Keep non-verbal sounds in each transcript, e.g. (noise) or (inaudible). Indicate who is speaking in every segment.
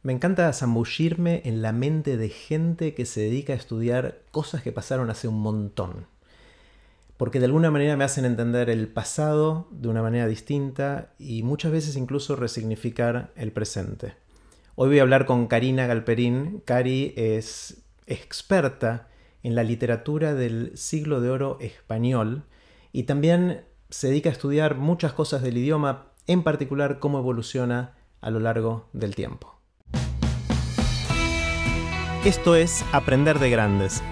Speaker 1: Me encanta zambullirme en la mente de gente que se dedica a estudiar cosas que pasaron hace un montón. Porque de alguna manera me hacen entender el pasado de una manera distinta y muchas veces incluso resignificar el presente. Hoy voy a hablar con Karina Galperín. Cari es experta en la literatura del siglo de oro español y también se dedica a estudiar muchas cosas del idioma, en particular cómo evoluciona a lo largo del tiempo. Esto es Aprender de Grandes,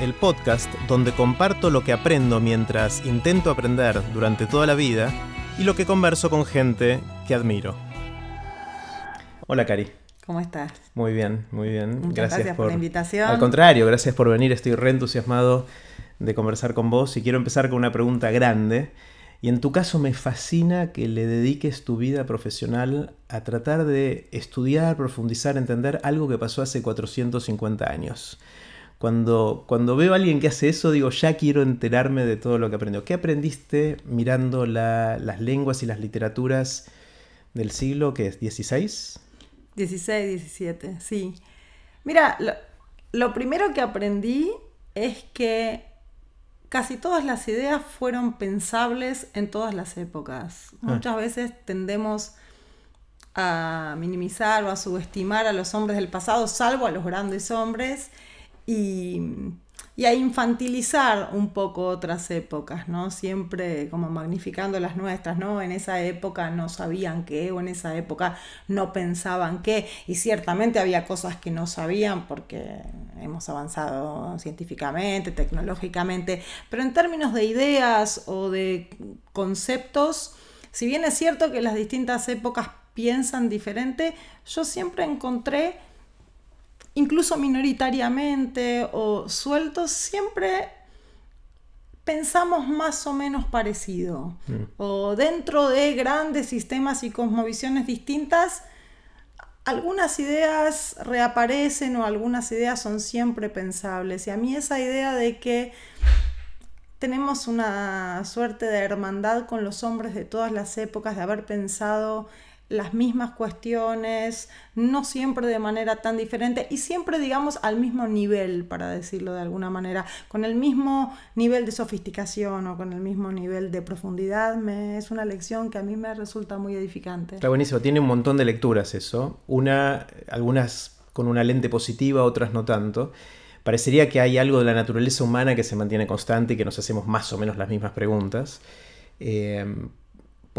Speaker 1: el podcast donde comparto lo que aprendo mientras intento aprender durante toda la vida y lo que converso con gente que admiro. Hola Cari.
Speaker 2: ¿Cómo estás?
Speaker 1: Muy bien, muy bien.
Speaker 2: Muchas gracias, por, la invitación.
Speaker 1: Al contrario, gracias por venir. Estoy re entusiasmado de conversar con vos y quiero empezar con una pregunta grande y en tu caso me fascina que le dediques tu vida profesional a tratar de estudiar, profundizar, entender algo que pasó hace 450 años. Cuando, cuando veo a alguien que hace eso, digo, ya quiero enterarme de todo lo que aprendió. ¿Qué aprendiste mirando las lenguas y las literaturas del siglo que es 16?
Speaker 2: 16, 17, sí. Mira, lo primero que aprendí es que casi todas las ideas fueron pensables en todas las épocas. Ah. Muchas veces tendemos a minimizar o a subestimar a los hombres del pasado, salvo a los grandes hombres, y y a infantilizar un poco otras épocas, ¿no? Siempre como magnificando las nuestras, ¿no? En esa época no sabían qué o en esa época no pensaban qué y ciertamente había cosas que no sabían porque hemos avanzado científicamente, tecnológicamente, pero en términos de ideas o de conceptos, si bien es cierto que las distintas épocas piensan diferente, yo siempre encontré incluso minoritariamente o sueltos, siempre pensamos más o menos parecido. Mm. O dentro de grandes sistemas y cosmovisiones distintas, algunas ideas reaparecen o algunas ideas son siempre pensables. Y a mí esa idea de que tenemos una suerte de hermandad con los hombres de todas las épocas, de haber pensado las mismas cuestiones, no siempre de manera tan diferente y siempre, digamos, al mismo nivel, para decirlo de alguna manera, con el mismo nivel de sofisticación o con el mismo nivel de profundidad, es una lección que a mí me resulta muy edificante.
Speaker 1: Está buenísimo, tiene un montón de lecturas eso, una, algunas con una lente positiva, otras no tanto. Parecería que hay algo de la naturaleza humana que se mantiene constante y que nos hacemos más o menos las mismas preguntas. Eh,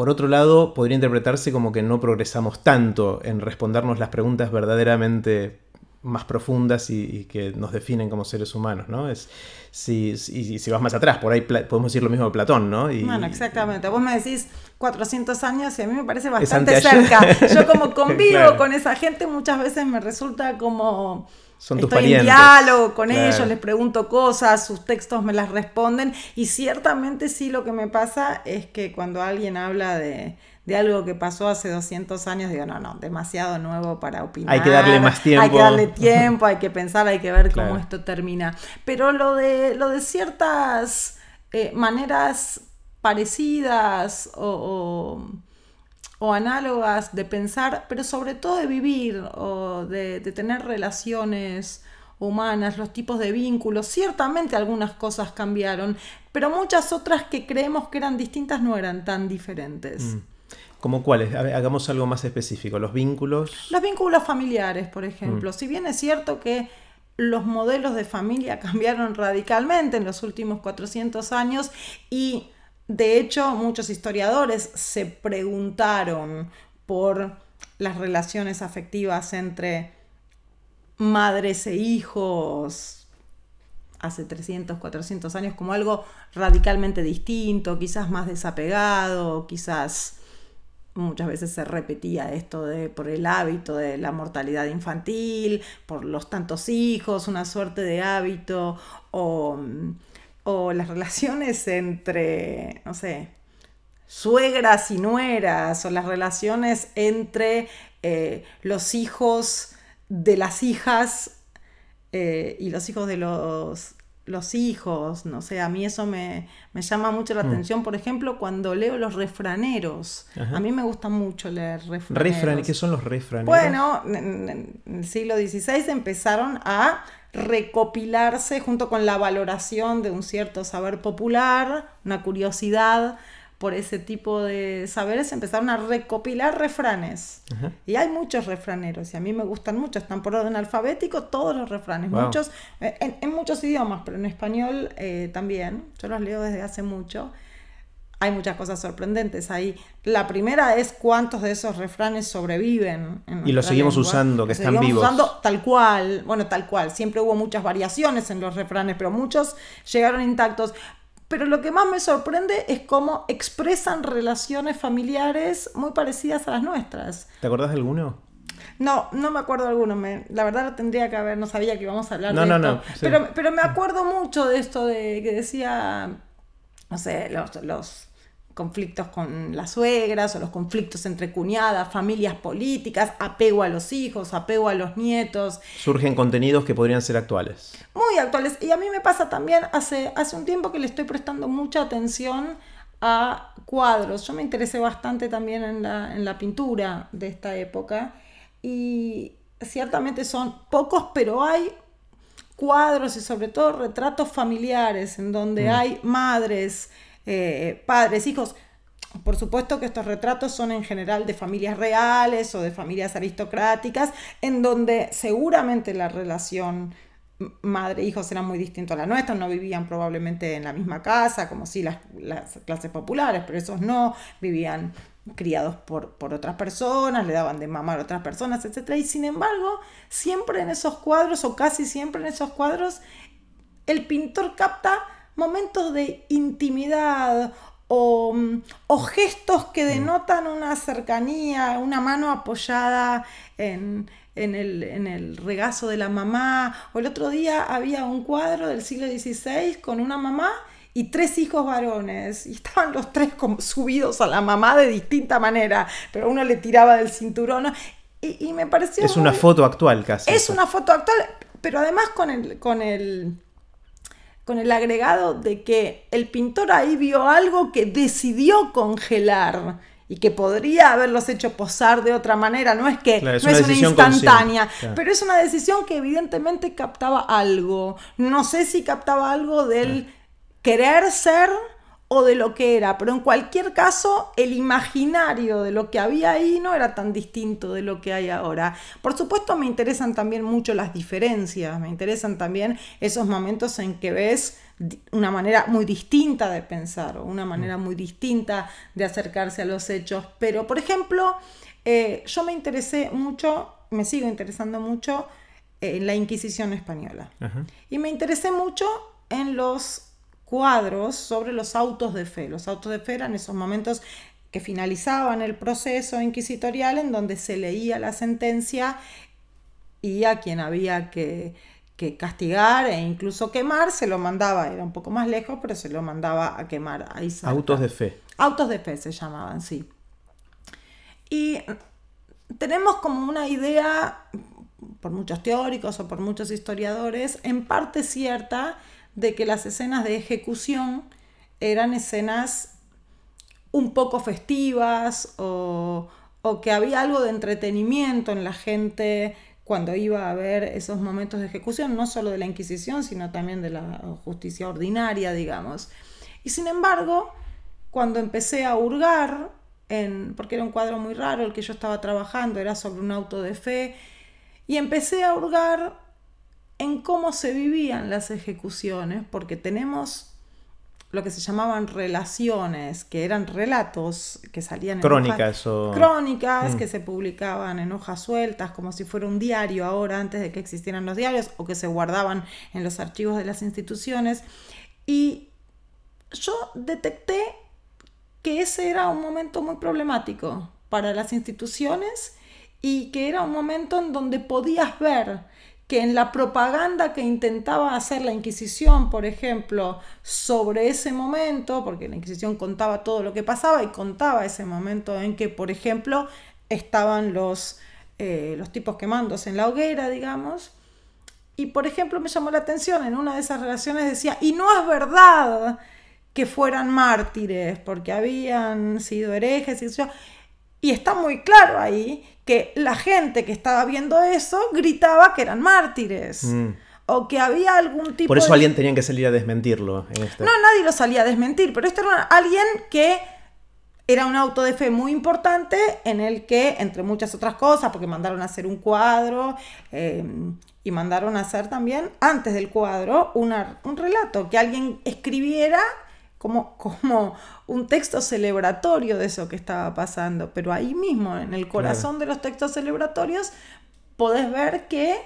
Speaker 1: por otro lado, podría interpretarse como que no progresamos tanto en respondernos las preguntas verdaderamente más profundas y, que nos definen como seres humanos, ¿no? Es, si, si, vas más atrás, por ahí podemos decir lo mismo de Platón, ¿no?
Speaker 2: bueno, exactamente. Vos me decís 400 años y a mí me parece bastante cerca. Yo como (laughs) convivo con esa gente muchas veces me resulta como
Speaker 1: son tus
Speaker 2: Estoy en diálogo con ellos, les pregunto cosas, sus textos me las responden y ciertamente sí lo que me pasa es que cuando alguien habla de, algo que pasó hace 200 años, digo, no, no, demasiado nuevo para opinar.
Speaker 1: Hay que darle más tiempo.
Speaker 2: Hay que darle tiempo, hay que pensar, hay que ver (laughs) cómo esto termina. Pero lo de, lo de ciertas eh, maneras parecidas o o análogas de pensar, pero sobre todo de vivir o de, tener relaciones humanas, los tipos de vínculos. Ciertamente algunas cosas cambiaron, pero muchas otras que creemos que eran distintas no eran tan diferentes. Mm.
Speaker 1: ¿Como cuáles? Hagamos algo más específico. Los vínculos.
Speaker 2: Los vínculos familiares, por ejemplo. Mm. Si bien es cierto que los modelos de familia (laughs) cambiaron radicalmente en los últimos 400 años y de hecho, muchos historiadores se preguntaron por las relaciones afectivas entre madres e hijos hace 300, 400 años como algo radicalmente distinto, quizás más desapegado, quizás muchas veces se repetía esto de por el hábito de la mortalidad infantil, por los tantos hijos, una suerte de hábito o o las relaciones (laughs) entre, no sé, suegras y nueras, o las relaciones entre eh, los hijos de las hijas eh, y los hijos de los, los hijos, no sé, a mí eso me, llama mucho la mm. atención, por ejemplo, cuando leo los refraneros. A mí me gusta mucho leer refraneros.
Speaker 1: ¿Qué son los refraneros?
Speaker 2: Bueno, en, el siglo XVI empezaron a recopilarse junto con la valoración de un cierto saber popular, una curiosidad por ese tipo de saberes, empezaron a recopilar refranes. Y hay muchos refraneros, y a mí me gustan mucho, están por orden alfabético todos los refranes, muchos, eh, en, muchos idiomas, pero en español eh, también, yo los leo desde hace mucho. Hay muchas cosas sorprendentes ahí. La primera es cuántos de esos refranes sobreviven.
Speaker 1: y los seguimos usando, que están vivos. usando
Speaker 2: tal cual, bueno, tal cual. Siempre hubo muchas variaciones en los refranes, pero muchos llegaron intactos. Pero lo que más me sorprende es cómo expresan relaciones familiares muy parecidas a las nuestras.
Speaker 1: ¿Te acordás de alguno?
Speaker 2: No, no me acuerdo de alguno. Me, la verdad lo tendría que haber, no sabía que íbamos a hablar de no, esto. No, pero, pero me acuerdo mucho de esto de que decía, no sé, los, los conflictos con las suegras o los conflictos entre cuñadas, familias políticas, apego a los hijos, apego a los nietos.
Speaker 1: Surgen contenidos que podrían ser actuales.
Speaker 2: Muy actuales. Y a mí me pasa también hace, hace un tiempo que le estoy prestando mucha atención a cuadros. Yo me interesé bastante también en la, en la pintura de esta época y ciertamente son pocos, pero hay cuadros y sobre todo retratos familiares en donde mm. hay madres, eh, padres, hijos. Por supuesto que estos retratos son en general de familias reales o de familias aristocráticas, en donde seguramente la relación madre-hijos era muy distinta a la nuestra, no vivían probablemente en la misma casa, como si las, clases populares, pero esos no, vivían criados por, por, otras personas, le daban de mamar a otras personas, etc. Y sin embargo, siempre en esos cuadros, o casi siempre en esos cuadros, el pintor capta momentos de intimidad o, gestos que mm. denotan una cercanía, una mano apoyada en, el, regazo de la mamá. O el otro día había un cuadro del siglo XVI con una mamá y tres hijos varones. Y estaban los tres subidos a la mamá de distinta manera, pero uno le tiraba del cinturón. Y, me pareció...
Speaker 1: Es una foto actual casi.
Speaker 2: Es una foto actual, pero además con el... Con el con el agregado de que el pintor ahí vio algo que decidió congelar y que podría haberlos hecho posar de otra manera. No es que no es una instantánea, pero es una decisión que evidentemente captaba algo. No sé si captaba algo del querer ser o de lo que era, pero en cualquier caso el imaginario de lo que había ahí no era tan distinto de lo que hay ahora. Por supuesto me interesan también mucho las diferencias, me interesan también esos momentos en que ves una manera muy distinta de pensar o una manera muy distinta de acercarse a los hechos, pero por ejemplo, eh, yo me interesé mucho, me sigo interesando mucho en la Inquisición española. Y me interesé mucho en los cuadros sobre los autos de fe. Los autos de fe eran esos momentos que finalizaban el proceso inquisitorial en donde se leía la sentencia y a quien había que, castigar e incluso quemar se lo mandaba, era un poco más lejos, pero se lo mandaba a quemar. Ahí
Speaker 1: autos de fe.
Speaker 2: Autos de fe se llamaban, sí. Y tenemos como una idea, por muchos teóricos o por muchos historiadores, en parte cierta, de que las escenas de ejecución eran escenas un poco festivas o, que había algo de entretenimiento en la gente cuando iba a ver esos momentos de ejecución, no solo de la Inquisición, sino también de la justicia ordinaria, digamos. Y sin embargo, cuando empecé a hurgar, en, porque era un cuadro muy raro el que yo estaba trabajando, era sobre un auto de fe, y empecé a hurgar en cómo se vivían las ejecuciones, porque tenemos lo que se llamaban relaciones, que eran relatos que salían en
Speaker 1: crónicas o
Speaker 2: crónicas mm. que se publicaban en hojas sueltas como si fuera un diario ahora antes de que existieran los diarios o que se guardaban en los archivos de las instituciones y yo detecté que ese era un momento muy problemático para las instituciones y que era un momento en donde podías ver que en la propaganda que intentaba hacer la Inquisición, por ejemplo, sobre ese momento, porque la Inquisición contaba todo lo que pasaba y contaba ese momento en que, por ejemplo, estaban los, eh, los tipos quemándose en la hoguera, digamos, Y por ejemplo me llamó la atención, en una de esas relaciones decía, y no es verdad que fueran mártires, porque habían sido herejes y eso. Y está muy claro ahí que la gente que estaba viendo eso gritaba que eran mártires. Mm. O que había algún tipo
Speaker 1: Por eso alguien tenía que salir a desmentirlo. En
Speaker 2: No, nadie lo salía a desmentir, pero este era alguien que era un auto de fe muy importante en el que, entre muchas otras cosas, porque mandaron a hacer un cuadro eh, y mandaron a hacer también, antes del cuadro, un relato, que alguien escribiera como, como un texto celebratorio de eso que estaba pasando. Pero ahí mismo, en el corazón de los textos celebratorios, podés ver que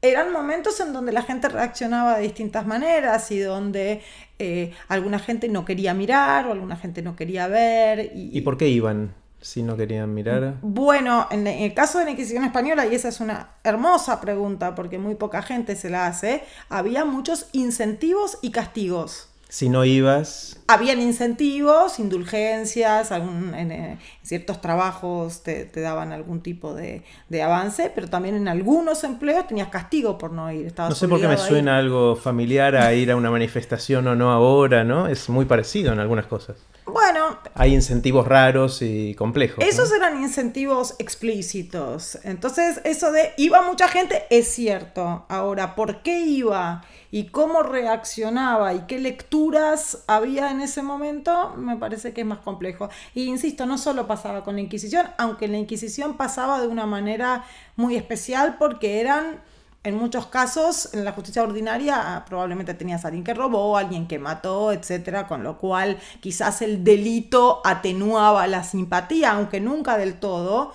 Speaker 2: eran momentos en donde la gente reaccionaba de distintas maneras y donde eh, alguna gente no quería mirar o alguna gente no quería ver.
Speaker 1: ¿Y, por qué iban si no querían mirar?
Speaker 2: Bueno, en el caso de la Inquisición Española, y esa es una hermosa pregunta porque muy poca gente se la hace, había muchos incentivos y castigos.
Speaker 1: Si no ibas.
Speaker 2: Habían incentivos, indulgencias, en, eh, ciertos trabajos te, daban algún tipo de, avance, pero también en algunos empleos tenías castigo por no ir.
Speaker 1: no sé por qué me suena algo familiar a ir a una manifestación o no ahora, ¿no? Es muy parecido en algunas cosas.
Speaker 2: Bueno.
Speaker 1: Hay incentivos raros y complejos.
Speaker 2: Esos eran incentivos explícitos. Entonces, eso de iba mucha gente es cierto. Ahora, ¿por qué iba? y cómo reaccionaba y qué lecturas había en ese momento, me parece que es más complejo. Y insisto, no solo pasaba con la Inquisición, aunque la Inquisición pasaba de una manera muy especial porque eran en muchos casos, en la justicia ordinaria, ah, probablemente tenías a alguien que robó, alguien que mató, etcétera, con lo cual quizás el delito atenuaba la simpatía, aunque nunca del todo.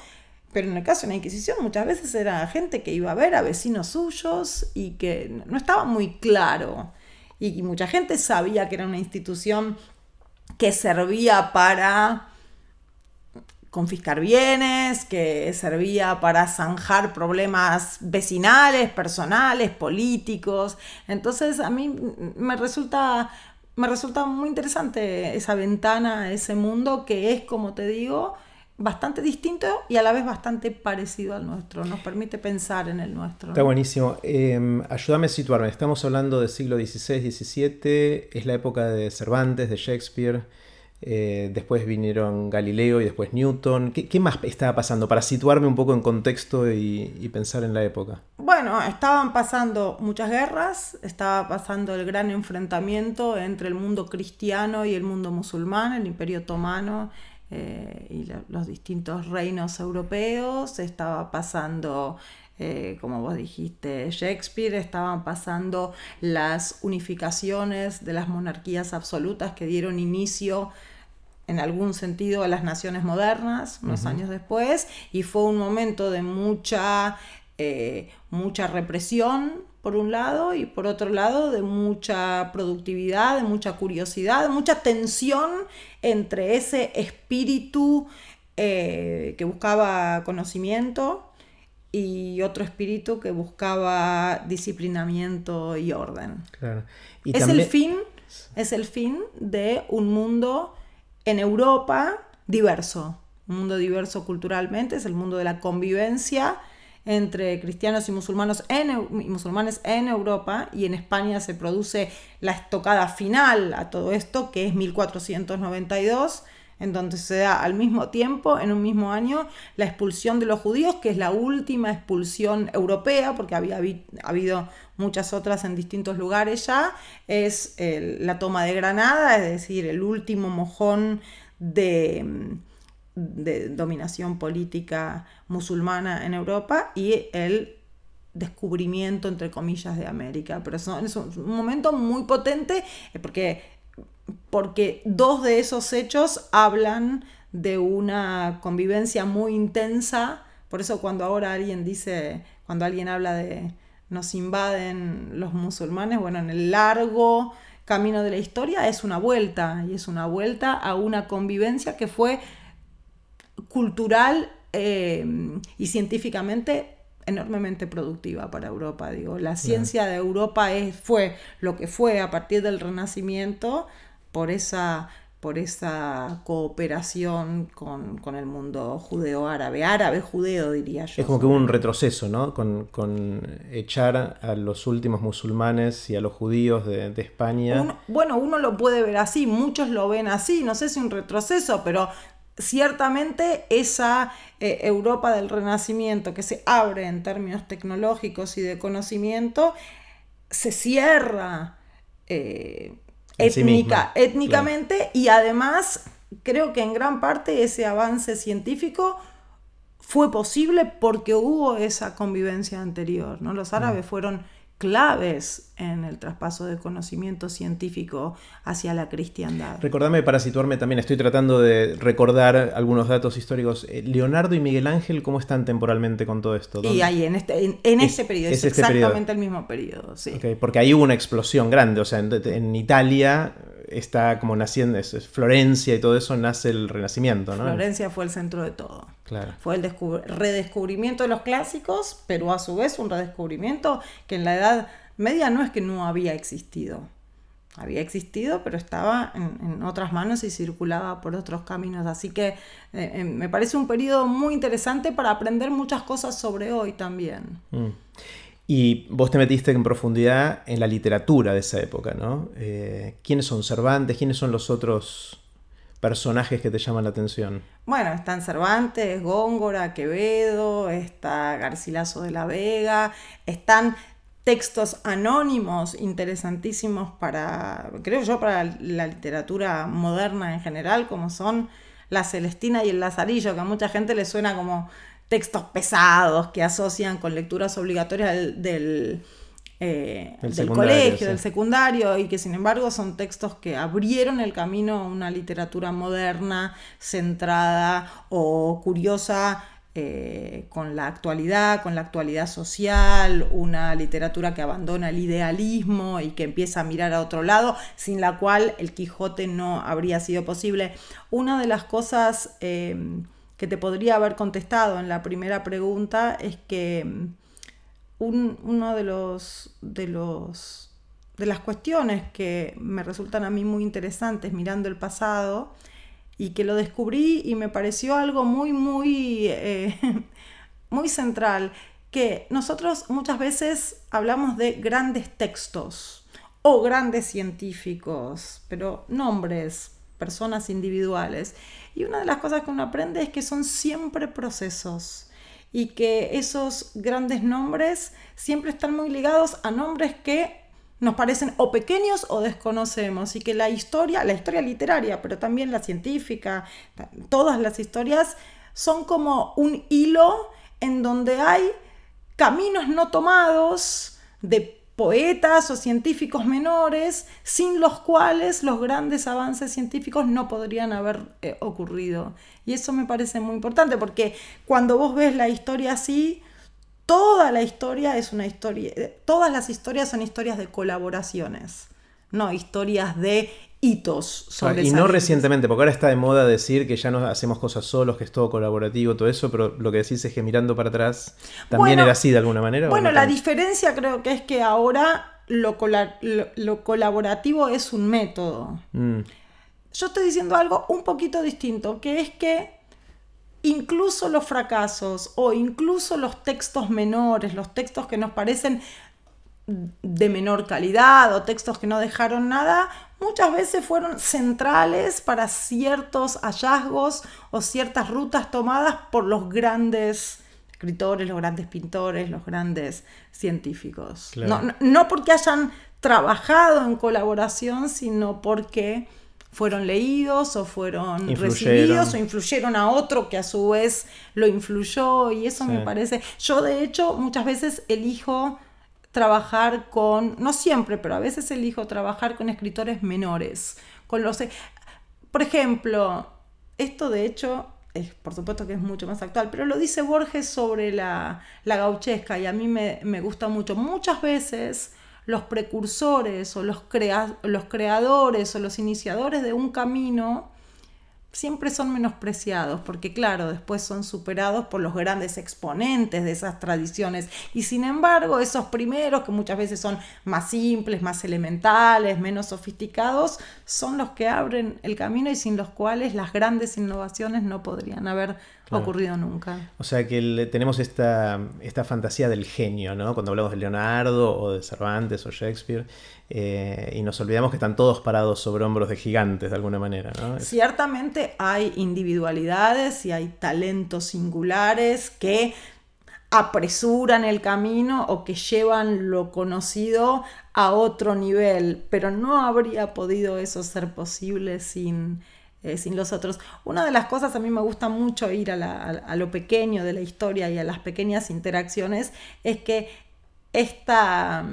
Speaker 2: Pero en el caso de la Inquisición muchas veces era gente que iba a ver a vecinos suyos y que no estaba muy claro. Y mucha gente sabía que era una institución que servía para confiscar bienes, que servía para zanjar problemas vecinales, personales, políticos. Entonces a mí me resulta, me resulta muy interesante esa ventana, ese mundo que es, como te digo, bastante distinto y a la vez bastante parecido al nuestro. Nos permite pensar en el nuestro.
Speaker 1: Está buenísimo. Em, ayúdame a situarme. Estamos hablando del siglo XVI, XVII. Es la época de Cervantes, de Shakespeare. Eh, después vinieron Galileo y después Newton. ¿Qué, más estaba pasando? Para situarme un poco en contexto y, pensar en la época.
Speaker 2: Bueno, estaban pasando muchas guerras, estaba pasando el gran enfrentamiento entre el mundo cristiano y el mundo musulmán, el imperio otomano eh, y los distintos reinos europeos, estaba pasando, eh, como vos dijiste, Shakespeare, estaban pasando las unificaciones de las monarquías absolutas que dieron inicio en algún sentido a las naciones modernas unos años después y fue un momento de mucha, eh, mucha represión por un lado, y por otro lado de mucha productividad, de mucha curiosidad, de mucha tensión entre ese espíritu eh, que buscaba conocimiento y otro espíritu que buscaba disciplinamiento y orden. es el fin, es el fin de un mundo en Europa diverso, un mundo diverso culturalmente, es el mundo de la convivencia entre cristianos y musulmanes en, musulmanes en Europa y en España se produce la estocada final a todo esto, que es 1492 en donde se da al mismo tiempo, en un mismo año, la expulsión de los judíos, que es la última expulsión europea, porque había habido muchas otras en distintos lugares ya, es la toma de Granada, es decir, el último mojón de dominación política musulmana en Europa y el descubrimiento, entre comillas, de América. Pero es un momento muy potente eh, porque, porque dos de esos hechos hablan de una convivencia muy intensa. Por eso cuando ahora alguien dice, cuando alguien habla de nos invaden los musulmanes, bueno, en el largo camino de la historia es una vuelta, y es una vuelta a una convivencia que fue cultural eh, y científicamente enormemente productiva para Europa. Digo, la ciencia de Europa es, fue lo que fue a partir del Renacimiento por esa por esa cooperación con, el mundo judeo-árabe, árabe-judeo diría yo.
Speaker 1: Es como que hubo un retroceso, ¿no? Con, echar a los últimos musulmanes y a los judíos de, España.
Speaker 2: bueno, uno lo puede ver así, muchos lo ven así, no sé si un retroceso, pero ciertamente esa eh, Europa del Renacimiento que se abre en términos tecnológicos y de conocimiento, se cierra. Eh, étnica, étnicamente y además creo que en gran parte ese avance científico fue posible porque hubo esa convivencia anterior. ¿no? Los árabes mm. fueron claves en el traspaso de conocimiento científico hacia la cristiandad.
Speaker 1: Recordame para situarme también, estoy tratando de recordar algunos datos históricos. Eh, Leonardo y Miguel Ángel, ¿cómo están temporalmente con todo esto?
Speaker 2: Y ahí, en este, en, ese periodo, es, este exactamente el mismo periodo, sí.
Speaker 1: porque ahí hubo una explosión grande, o sea, en Italia está como naciendo, es, Florencia y todo eso, nace el Renacimiento, ¿no?
Speaker 2: Florencia fue el centro de todo. Fue el redescubrimiento de los clásicos, pero a su vez un redescubrimiento que en la Edad Media no es que no había existido. Había existido, pero estaba en, otras manos y circulaba por otros caminos. Así que eh, eh, me parece un periodo muy interesante para aprender muchas cosas sobre hoy también. Mm.
Speaker 1: Y vos te metiste en profundidad en la literatura de esa época, ¿no? Eh, ¿Quiénes son Cervantes? ¿Quiénes son los otros personajes que te llaman la atención?
Speaker 2: Bueno, están Cervantes, Góngora, Quevedo, está Garcilaso de la Vega, están textos anónimos interesantísimos para, creo yo, para la literatura moderna en general, como son La Celestina y el Lazarillo, que a mucha gente le suena como textos pesados que asocian con lecturas obligatorias del, eh, colegio, del secundario, y que sin embargo son textos que abrieron el camino a una literatura moderna, centrada o curiosa eh, con la actualidad, con la actualidad social, una literatura que abandona el idealismo y que empieza a mirar a otro lado, sin la cual el Quijote no habría sido posible. Una de las cosas... Eh, que te podría haber contestado en la primera pregunta es que mm, uno de los, de los de las cuestiones que me resultan a mí muy interesantes mirando el pasado y que lo descubrí y me pareció algo muy muy eh, (laughs) muy central que nosotros muchas veces hablamos de grandes textos o grandes científicos pero nombres personas individuales. Y una de las cosas que uno aprende es que son siempre procesos y que esos grandes nombres siempre están muy ligados a nombres que nos parecen o pequeños o desconocemos y que la historia, la historia literaria, pero también la científica, todas las historias son como un hilo en donde hay caminos no tomados de poetas o científicos menores sin los cuales los grandes avances científicos no podrían haber eh, ocurrido. Y eso me parece muy importante porque cuando vos ves la historia así, toda la historia es una historia, eh, todas las historias son historias de colaboraciones, no historias de hitos
Speaker 1: sobre Y no recientemente, porque ahora está de moda decir que ya no hacemos cosas solos, que es todo colaborativo, todo eso, pero lo que decís es que mirando para atrás también era así de alguna manera.
Speaker 2: Bueno, la diferencia creo que es que ahora lo, colaborativo es un método. Mm. Yo estoy diciendo algo un poquito distinto, que es que incluso los fracasos o incluso los textos menores, los textos que nos parecen de menor calidad o textos que no dejaron nada, muchas veces fueron centrales para ciertos hallazgos o ciertas rutas tomadas por los grandes escritores, los grandes pintores, los grandes científicos. No, porque hayan trabajado en colaboración, sino porque fueron leídos o fueron recibidos o influyeron a otro que a su vez lo influyó y eso me parece, yo de hecho muchas veces elijo trabajar con, no siempre, pero a veces elijo trabajar con escritores menores. Con los, por ejemplo, esto de hecho, es, por supuesto que es mucho más actual, pero lo dice Borges sobre la, gauchesca y a mí me, gusta mucho. Muchas veces los precursores o los, los creadores o los iniciadores de un camino siempre son menospreciados, porque claro, después son superados por los grandes exponentes de esas tradiciones. Y sin embargo, esos primeros, que muchas veces son más simples, más elementales, menos sofisticados, son los que abren el camino y sin los cuales las grandes innovaciones no podrían haber ocurrido nunca.
Speaker 1: O sea que tenemos esta, esta fantasía del genio, ¿no? Cuando hablamos de Leonardo o de Cervantes o Shakespeare, eh, y nos olvidamos que están todos parados sobre hombros de gigantes de alguna manera.
Speaker 2: Ciertamente hay individualidades y hay talentos singulares que apresuran el camino o que llevan lo conocido a otro nivel, pero no habría podido eso ser posible sin, eh, sin los otros. Una de las cosas a mí me gusta mucho ir a, lo pequeño de la historia y a las pequeñas interacciones es que esta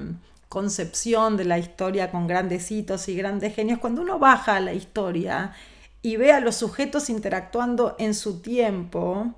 Speaker 2: concepción de la historia con grandes hitos y grandes genios, cuando uno baja a la historia y ve a los sujetos interactuando en su tiempo,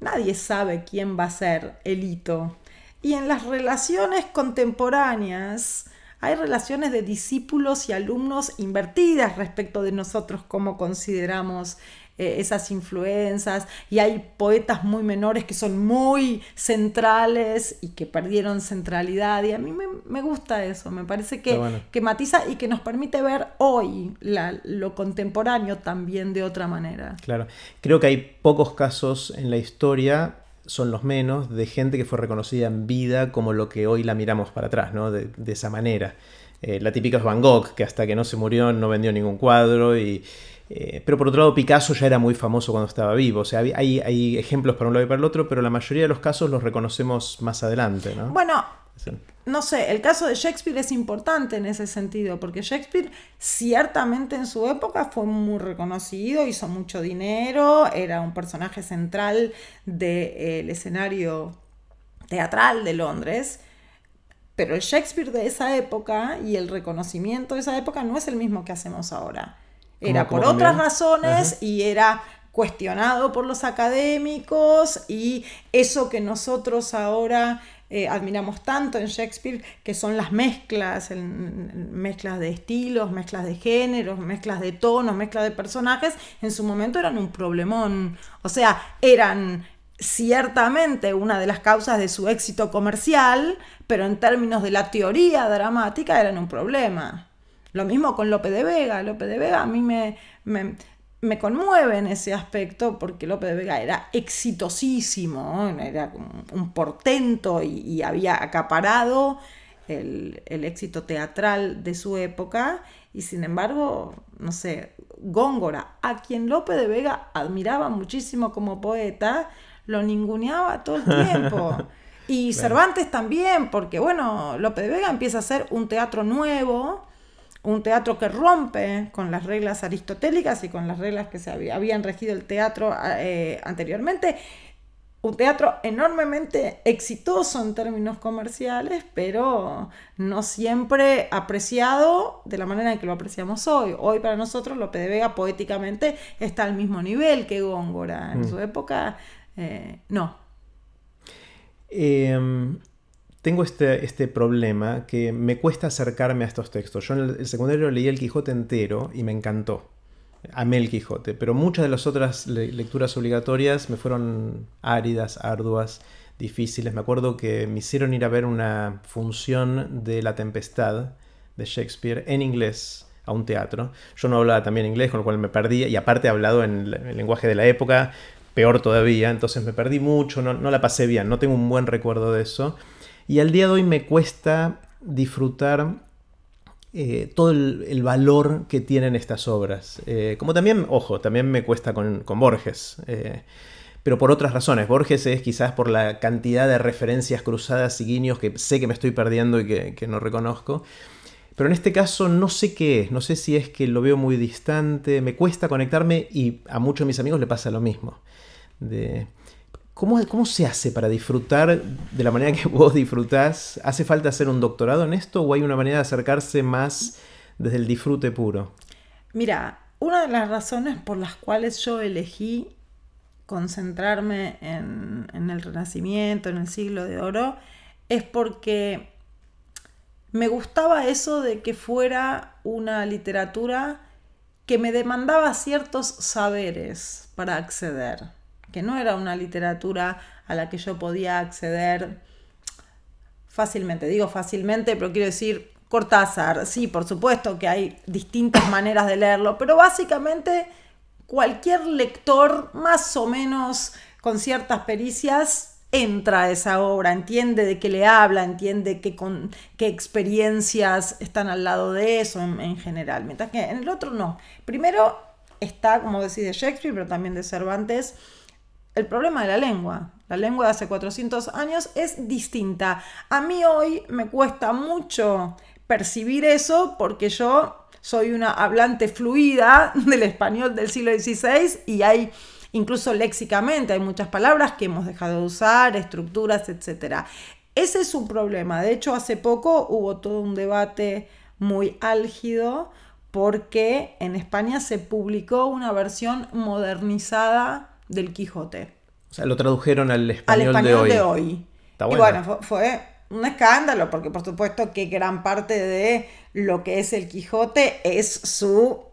Speaker 2: nadie sabe quién va a ser el hito. Y en las relaciones contemporáneas, hay relaciones de discípulos y alumnos invertidas respecto de nosotros, como consideramos eh, esas influencias y hay poetas muy menores que son muy centrales y que perdieron centralidad y a mí me, gusta eso, me parece que, que, matiza y que nos permite ver hoy lo contemporáneo también de otra manera.
Speaker 1: Claro, creo que hay pocos casos en la historia son los menos, de gente que fue reconocida en vida como lo que hoy la miramos para atrás, ¿no? De, esa manera. Eh, la típica es Van Gogh, que hasta que no se murió no vendió ningún cuadro y, eh, pero por otro lado, Picasso ya era muy famoso cuando estaba vivo. O sea, hay, hay, ejemplos para un lado y para el otro, pero la mayoría de los casos los reconocemos más adelante, ¿no?
Speaker 2: Bueno, no sé, el caso de Shakespeare es importante en ese sentido, porque Shakespeare ciertamente en su época fue muy reconocido, hizo mucho dinero, era un personaje central del escenario teatral de Londres. Pero el Shakespeare de esa época y el reconocimiento de esa época no es el mismo que hacemos ahora. Era por otras razones y era cuestionado por los académicos y eso que nosotros ahora eh, admiramos tanto en Shakespeare, que son las mezclas, mezclas de estilos, mezclas de géneros, mezclas de tonos, mezclas de personajes, en su momento eran un problemón. O sea, eran ciertamente una de las causas de su éxito comercial, pero en términos de la teoría dramática eran un problema. Lo mismo con Lope de Vega. Lope de Vega a mí me, me, conmueve en ese aspecto porque Lope de Vega era exitosísimo, era un portento y, había acaparado el, éxito teatral de su época. Y sin embargo, no sé, Góngora, a quien Lope de Vega admiraba muchísimo como poeta, lo ninguneaba todo el tiempo. (laughs) Y Cervantes también, porque bueno, Lope de Vega empieza a hacer un teatro nuevo, un teatro que rompe con las reglas aristotélicas y con las reglas que se habían regido el teatro eh, anteriormente. Un teatro enormemente exitoso en términos comerciales, pero no siempre apreciado de la manera en que lo apreciamos hoy. Hoy para nosotros Lope de Vega poéticamente está al mismo nivel que Góngora. En mm. su época, eh, no.
Speaker 1: Eh, tengo este, este, problema que me cuesta acercarme a estos textos. Yo en el, secundario leí el Quijote entero y me encantó. Amé el Quijote, pero muchas de las otras lecturas obligatorias me fueron áridas, arduas, difíciles. Me acuerdo que me hicieron ir a ver una función de La Tempestad de Shakespeare en inglés a un teatro. Yo no hablaba también inglés, con lo cual me perdí, y aparte he hablado en el lenguaje de la época, peor todavía, entonces me perdí mucho, no, no la pasé bien, no tengo un buen recuerdo de eso. Y al día de hoy me cuesta disfrutar eh, todo el, valor que tienen estas obras. Eh, como también, ojo, también me cuesta con, Borges. Eh, pero por otras razones. Borges es quizás por la cantidad de referencias cruzadas y guiños que sé que me estoy perdiendo y que, no reconozco. Pero en este caso no sé qué es, no sé si es que lo veo muy distante, me cuesta conectarme y a muchos de mis amigos le pasa lo mismo. De, ¿Cómo, se hace para disfrutar de la manera que (laughs) vos disfrutás? ¿Hace falta hacer un doctorado en esto o hay una manera de acercarse más desde el disfrute puro?
Speaker 2: Mira, una de las razones por las cuales yo elegí concentrarme en, en el Renacimiento, en el siglo de oro, es porque me gustaba eso de que fuera una literatura que me demandaba ciertos saberes para acceder, que no era una literatura a la que yo podía acceder fácilmente. Digo fácilmente, pero quiero decir Cortázar. Sí, por supuesto que hay distintas maneras de leerlo, pero básicamente cualquier lector más o menos con ciertas pericias entra a esa obra, entiende de qué le habla, entiende qué, con, qué experiencias están al lado de eso en, general, mientras que en el otro no. Primero está, como decís, de Shakespeare, pero también de Cervantes, el problema de la lengua. La lengua de hace 400 años es distinta. A mí hoy me cuesta mucho percibir eso porque yo soy una hablante fluida (laughs) del español del siglo XVI y hay incluso léxicamente hay muchas palabras que hemos dejado de usar, estructuras, etc. Ese es un problema. De hecho, hace poco hubo todo un debate muy álgido porque en España se publicó una versión modernizada del Quijote.
Speaker 1: O sea, lo tradujeron al español, de hoy. De hoy.
Speaker 2: Y bueno, fue un escándalo porque por supuesto que gran parte de lo que es el Quijote es su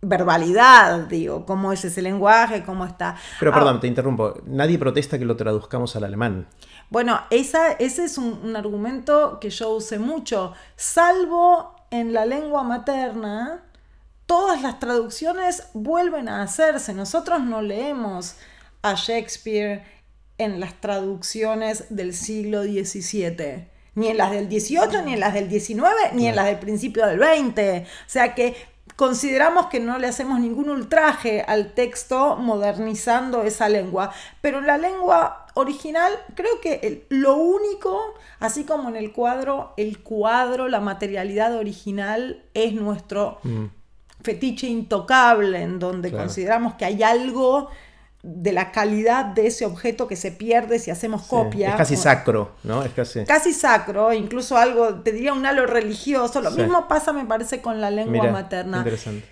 Speaker 2: verbalidad, digo, cómo es ese lenguaje, cómo está.
Speaker 1: Pero ah, perdón, te interrumpo, nadie protesta que lo traduzcamos al alemán.
Speaker 2: Bueno, esa, ese es un, argumento que yo usé mucho, salvo en la lengua materna, todas las traducciones vuelven a hacerse. Nosotros no leemos a Shakespeare en las traducciones del siglo XVII ni en las del XVIII, ni en las del XIX, ni en las del principio del XX. O sea que consideramos que no le hacemos ningún ultraje al texto modernizando esa lengua, pero en la lengua original creo que lo único, así como en el cuadro, el cuadro, la materialidad original es nuestro mm. Fetiche intocable, en donde consideramos que hay algo de la calidad de ese objeto que se pierde si hacemos copia.
Speaker 1: Es casi sacro, ¿no? Es
Speaker 2: casi... casi sacro, incluso algo, te diría un halo religioso. Lo mismo pasa, me parece, con la lengua materna. Interesante.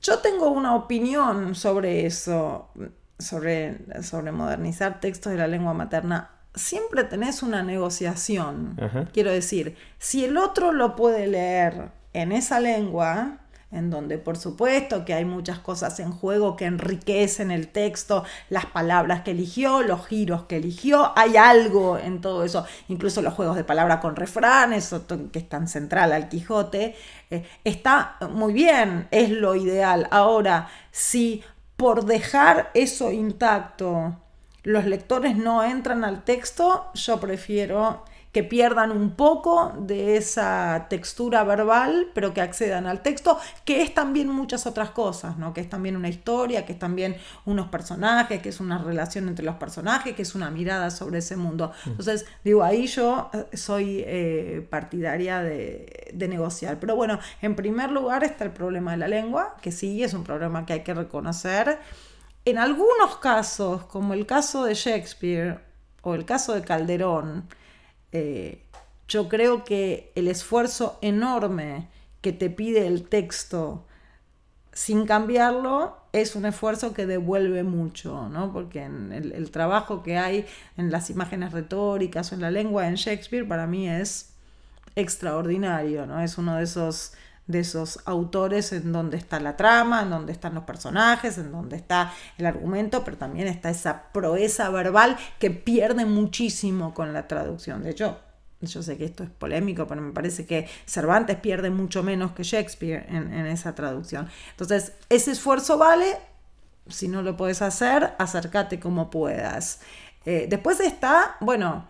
Speaker 2: Yo tengo una opinión sobre eso, sobre, sobre modernizar textos de la lengua materna. Siempre tenés una negociación. Quiero decir, si el otro lo puede leer en esa lengua, en donde por supuesto que hay muchas cosas en juego que enriquecen el texto, las palabras que eligió, los giros que eligió, hay algo en todo eso, incluso los juegos de palabra con refranes, que es tan central al Quijote, eh, está muy bien, es lo ideal. Ahora, si por dejar eso intacto los lectores no entran al texto, yo prefiero que pierdan un poco de esa textura verbal, pero que accedan al texto, que es también muchas otras cosas, ¿no? Que es también una historia, que es también unos personajes, que es una relación entre los personajes, que es una mirada sobre ese mundo. Mm. Entonces, digo, ahí yo eh, soy eh, partidaria de, de negociar. Pero bueno, en primer lugar está el problema de la lengua, que sí, es un problema que hay que reconocer. En algunos casos, como el caso de Shakespeare o el caso de Calderón, eh, yo creo que el esfuerzo enorme que te pide el texto sin cambiarlo es un esfuerzo que devuelve mucho, ¿no? Porque en el, trabajo que hay en las imágenes retóricas o en la lengua en Shakespeare para mí es extraordinario, ¿no? Es uno de esos de esos autores en donde está la trama, en donde están los personajes, en donde está el argumento, pero también está esa proeza verbal que pierde muchísimo con la traducción. De hecho, yo sé que esto es polémico, pero me parece que Cervantes pierde mucho menos que Shakespeare en, esa traducción. Entonces, ese esfuerzo vale, si no lo puedes hacer, acércate como puedas. Eh, después está, bueno,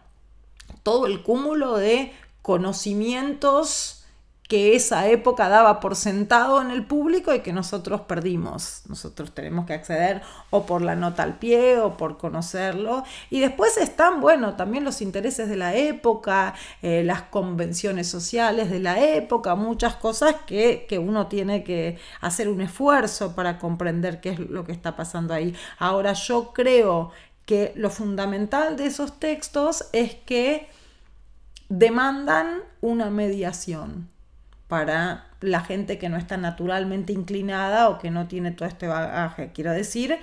Speaker 2: todo el cúmulo de conocimientos que esa época daba por sentado en el público y que nosotros perdimos. Nosotros tenemos que acceder o por la nota al pie o por conocerlo. Y después están, bueno, también los intereses de la época, eh, las convenciones sociales de la época, muchas cosas que, que uno tiene que hacer un esfuerzo para comprender qué es lo que está pasando ahí. Ahora yo creo que lo fundamental de esos textos es que demandan una mediación para la gente que no está naturalmente inclinada o que no tiene todo este bagaje. Quiero decir,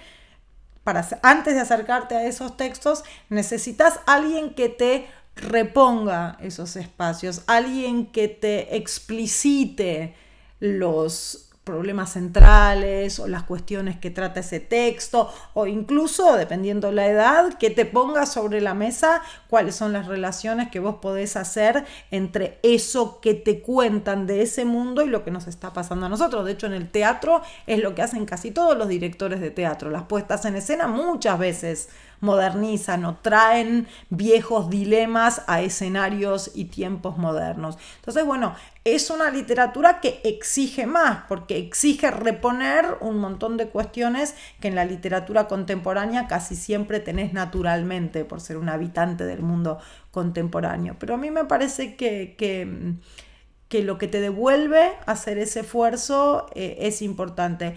Speaker 2: para, antes de acercarte a esos textos, necesitas alguien que te reponga esos espacios, alguien que te explicite los problemas centrales o las cuestiones que trata ese texto o incluso, dependiendo la edad, que te ponga sobre la mesa cuáles son las relaciones que vos podés hacer entre eso que te cuentan de ese mundo y lo que nos está pasando a nosotros. De hecho, en el teatro es lo que hacen casi todos los directores de teatro. Las puestas en escena muchas veces modernizan o traen viejos dilemas a escenarios y tiempos modernos. Entonces, bueno, es una literatura que exige más, porque exige reponer un montón de cuestiones que en la literatura contemporánea casi siempre tenés naturalmente por ser un habitante del mundo contemporáneo. Pero a mí me parece que, que, lo que te devuelve hacer ese esfuerzo eh, es importante.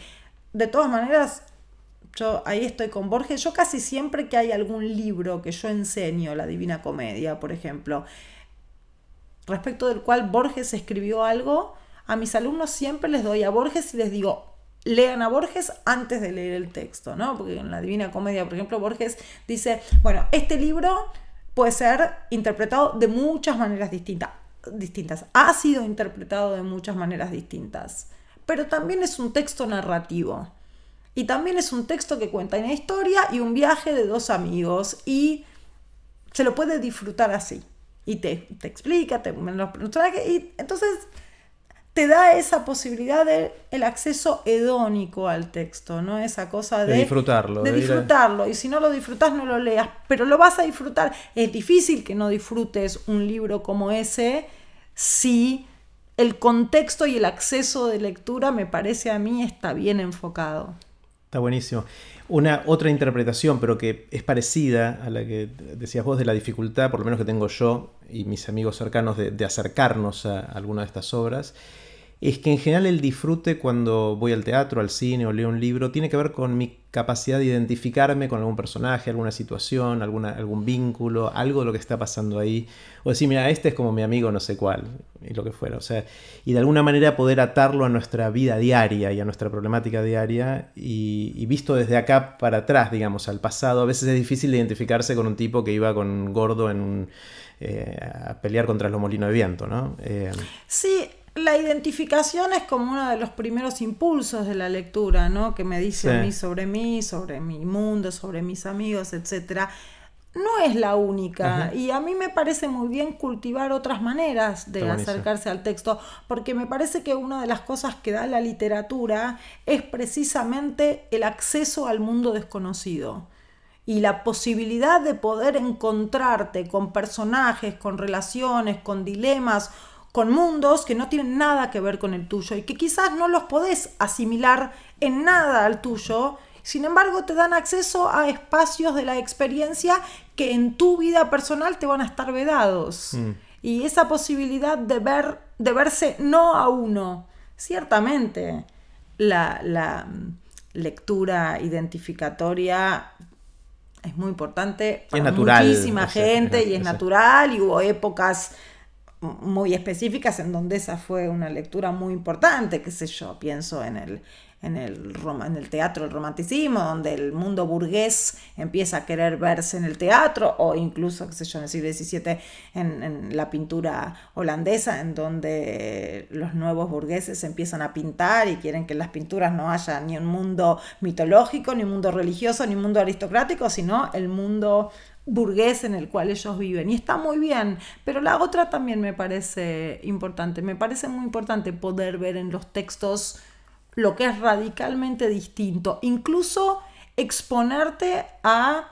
Speaker 2: De todas maneras, yo ahí estoy con Borges. Yo casi siempre que hay algún libro que yo enseño, la Divina Comedia, por ejemplo, respecto del cual Borges escribió algo, a mis alumnos siempre les doy a Borges y les digo, lean a Borges antes de leer el texto, ¿no? Porque en la Divina Comedia, por ejemplo, Borges dice, bueno, este libro puede ser interpretado de muchas maneras distintas, distintas. Ha sido interpretado de muchas maneras distintas, pero también es un texto narrativo. Y también es un texto que cuenta una historia y un viaje de dos amigos y se lo puede disfrutar así y te, explica, te, los personajes, y entonces te da esa posibilidad de el acceso hedónico al texto, ¿no? Esa cosa de,
Speaker 1: disfrutarlo.
Speaker 2: De, disfrutarlo. Y si no lo disfrutas, no lo leas, pero lo vas a disfrutar. Es difícil que no disfrutes un libro como ese si el contexto y el acceso de lectura, me parece a mí, está bien enfocado.
Speaker 1: Está buenísimo. Una otra interpretación, pero que es parecida a la que decías vos de la dificultad, por lo menos que tengo yo y mis amigos cercanos, de, acercarnos a alguna de estas obras, es que en general el disfrute cuando voy al teatro, al cine o leo un libro tiene que ver con mi capacidad de identificarme con algún personaje, alguna situación, alguna, algún vínculo, algo de lo que está pasando ahí. O decir, mira, este es como mi amigo no sé cuál, y lo que fuera. O sea, y de alguna manera poder atarlo a nuestra vida diaria y a nuestra problemática diaria. Y, visto desde acá para atrás, digamos, al pasado, a veces es difícil identificarse con un tipo que iba con gordo en eh, a pelear contra los molinos de viento, ¿no?
Speaker 2: Eh, sí, la identificación es como uno de los primeros impulsos de la lectura, ¿no? Que me dice a mí sobre mí, sobre mi mundo, sobre mis amigos, etc. No es la única. Y a mí me parece muy bien cultivar otras maneras de acercarse al texto, porque me parece que una de las cosas que da la literatura es precisamente el acceso al mundo desconocido y la posibilidad de poder encontrarte con personajes, con relaciones, con dilemas con mundos que no tienen nada que ver con el tuyo y que quizás no los podés asimilar en nada al tuyo, sin embargo te dan acceso a espacios de la experiencia que en tu vida personal te van a estar vedados. Mm. Y esa posibilidad de ver, de verse no a uno, ciertamente la, la mm, lectura identificatoria es muy importante
Speaker 1: para muchísima
Speaker 2: gente y es natural y hubo épocas muy específicas en donde esa fue una lectura muy importante, qué sé yo, pienso en el, en el, en el teatro del romanticismo, donde el mundo burgués empieza a querer verse en el teatro, o incluso, qué sé yo, en el siglo XVII, en, en la pintura holandesa, en donde los nuevos burgueses empiezan a pintar y quieren que en las pinturas no haya ni un mundo mitológico, ni un mundo religioso, ni un mundo aristocrático, sino el mundo burgués en el cual ellos viven. Y está muy bien, pero la otra también me parece importante. Me parece muy importante poder ver en los textos lo que es radicalmente distinto, incluso exponerte a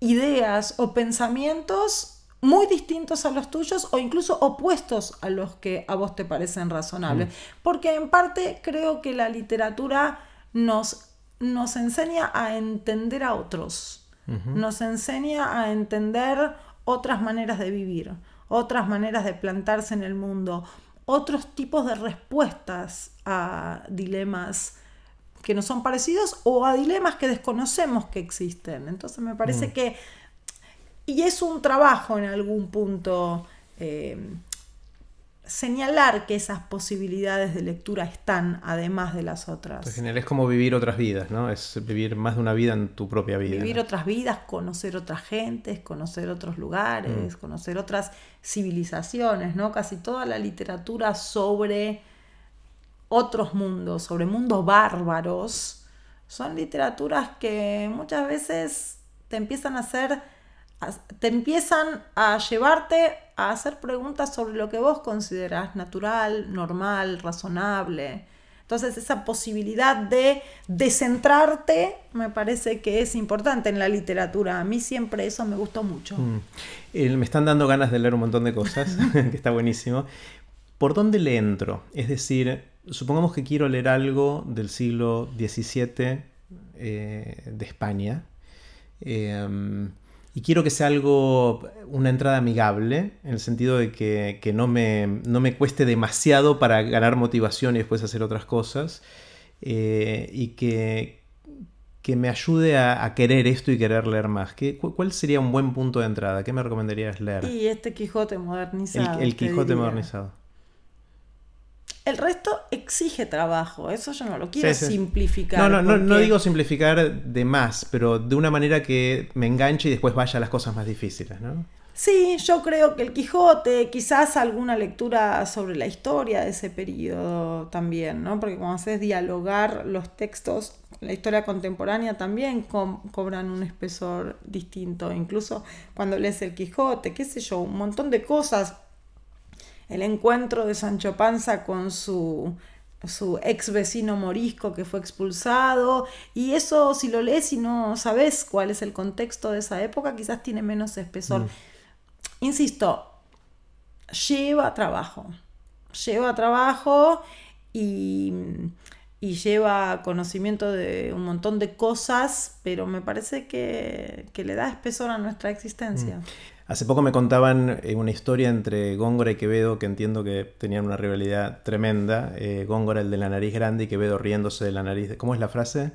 Speaker 2: ideas o pensamientos muy distintos a los tuyos o incluso opuestos a los que a vos te parecen razonables. Mm. Porque en parte creo que la literatura nos, nos enseña a entender a otros nos enseña a entender otras maneras de vivir, otras maneras de plantarse en el mundo, otros tipos de respuestas a dilemas que no son parecidos o a dilemas que desconocemos que existen. Entonces me parece mm. que, y es un trabajo en algún punto, eh, señalar que esas posibilidades de lectura están además de las otras.
Speaker 1: En general es como vivir otras vidas, ¿no? Es vivir más de una vida en tu propia vida.
Speaker 2: Vivir otras vidas, conocer otras gentes, conocer otros lugares, mm. conocer otras civilizaciones, ¿no? Casi toda la literatura sobre otros mundos, sobre mundos bárbaros, son literaturas que muchas veces te empiezan a hacer, te empiezan a llevarte a hacer preguntas sobre lo que vos considerás natural, normal, razonable. Entonces esa posibilidad de descentrarte me parece que es importante en la literatura. A mí siempre eso me gustó mucho. Mm.
Speaker 1: me están dando ganas de leer un montón de cosas, (laughs) (laughs) que está buenísimo. ¿Por dónde le entro? Es decir, supongamos que quiero leer algo del siglo XVII eh, de España. Em, y quiero que sea algo, una entrada amigable, en el sentido de que, no, me, no, me, cueste demasiado para ganar motivación y después hacer otras cosas. Eh, y que, que, me ayude a, querer esto y querer leer más. ¿Qué, ¿Cuál sería un buen punto de entrada? ¿Qué me recomendarías leer?
Speaker 2: Y este Quijote modernizado.
Speaker 1: El, Quijote modernizado.
Speaker 2: El resto exige trabajo, eso yo no lo quiero simplificar.
Speaker 1: No, no, no, no, digo simplificar de más, pero de una manera que me enganche y después vaya a las cosas más difíciles, ¿no?
Speaker 2: Sí, yo creo que el Quijote, quizás alguna lectura sobre la historia de ese periodo también, ¿no? Porque cuando haces dialogar los textos, la historia contemporánea también cobran un espesor distinto. Incluso cuando lees el Quijote, qué sé yo, un montón de cosas el encuentro de Sancho Panza con su, su ex vecino morisco que fue expulsado. Y eso, si lo lees y no sabes cuál es el contexto de esa época, quizás tiene menos espesor. Mm. Insisto, lleva trabajo. Lleva trabajo y, lleva conocimiento de un montón de cosas, pero me parece que, le da espesor a nuestra existencia. Mm.
Speaker 1: Hace poco me contaban eh, una historia entre Góngora y Quevedo que entiendo que tenían una rivalidad tremenda. Eh, Góngora el de la nariz grande y Quevedo riéndose de la nariz. ¿Cómo es la frase?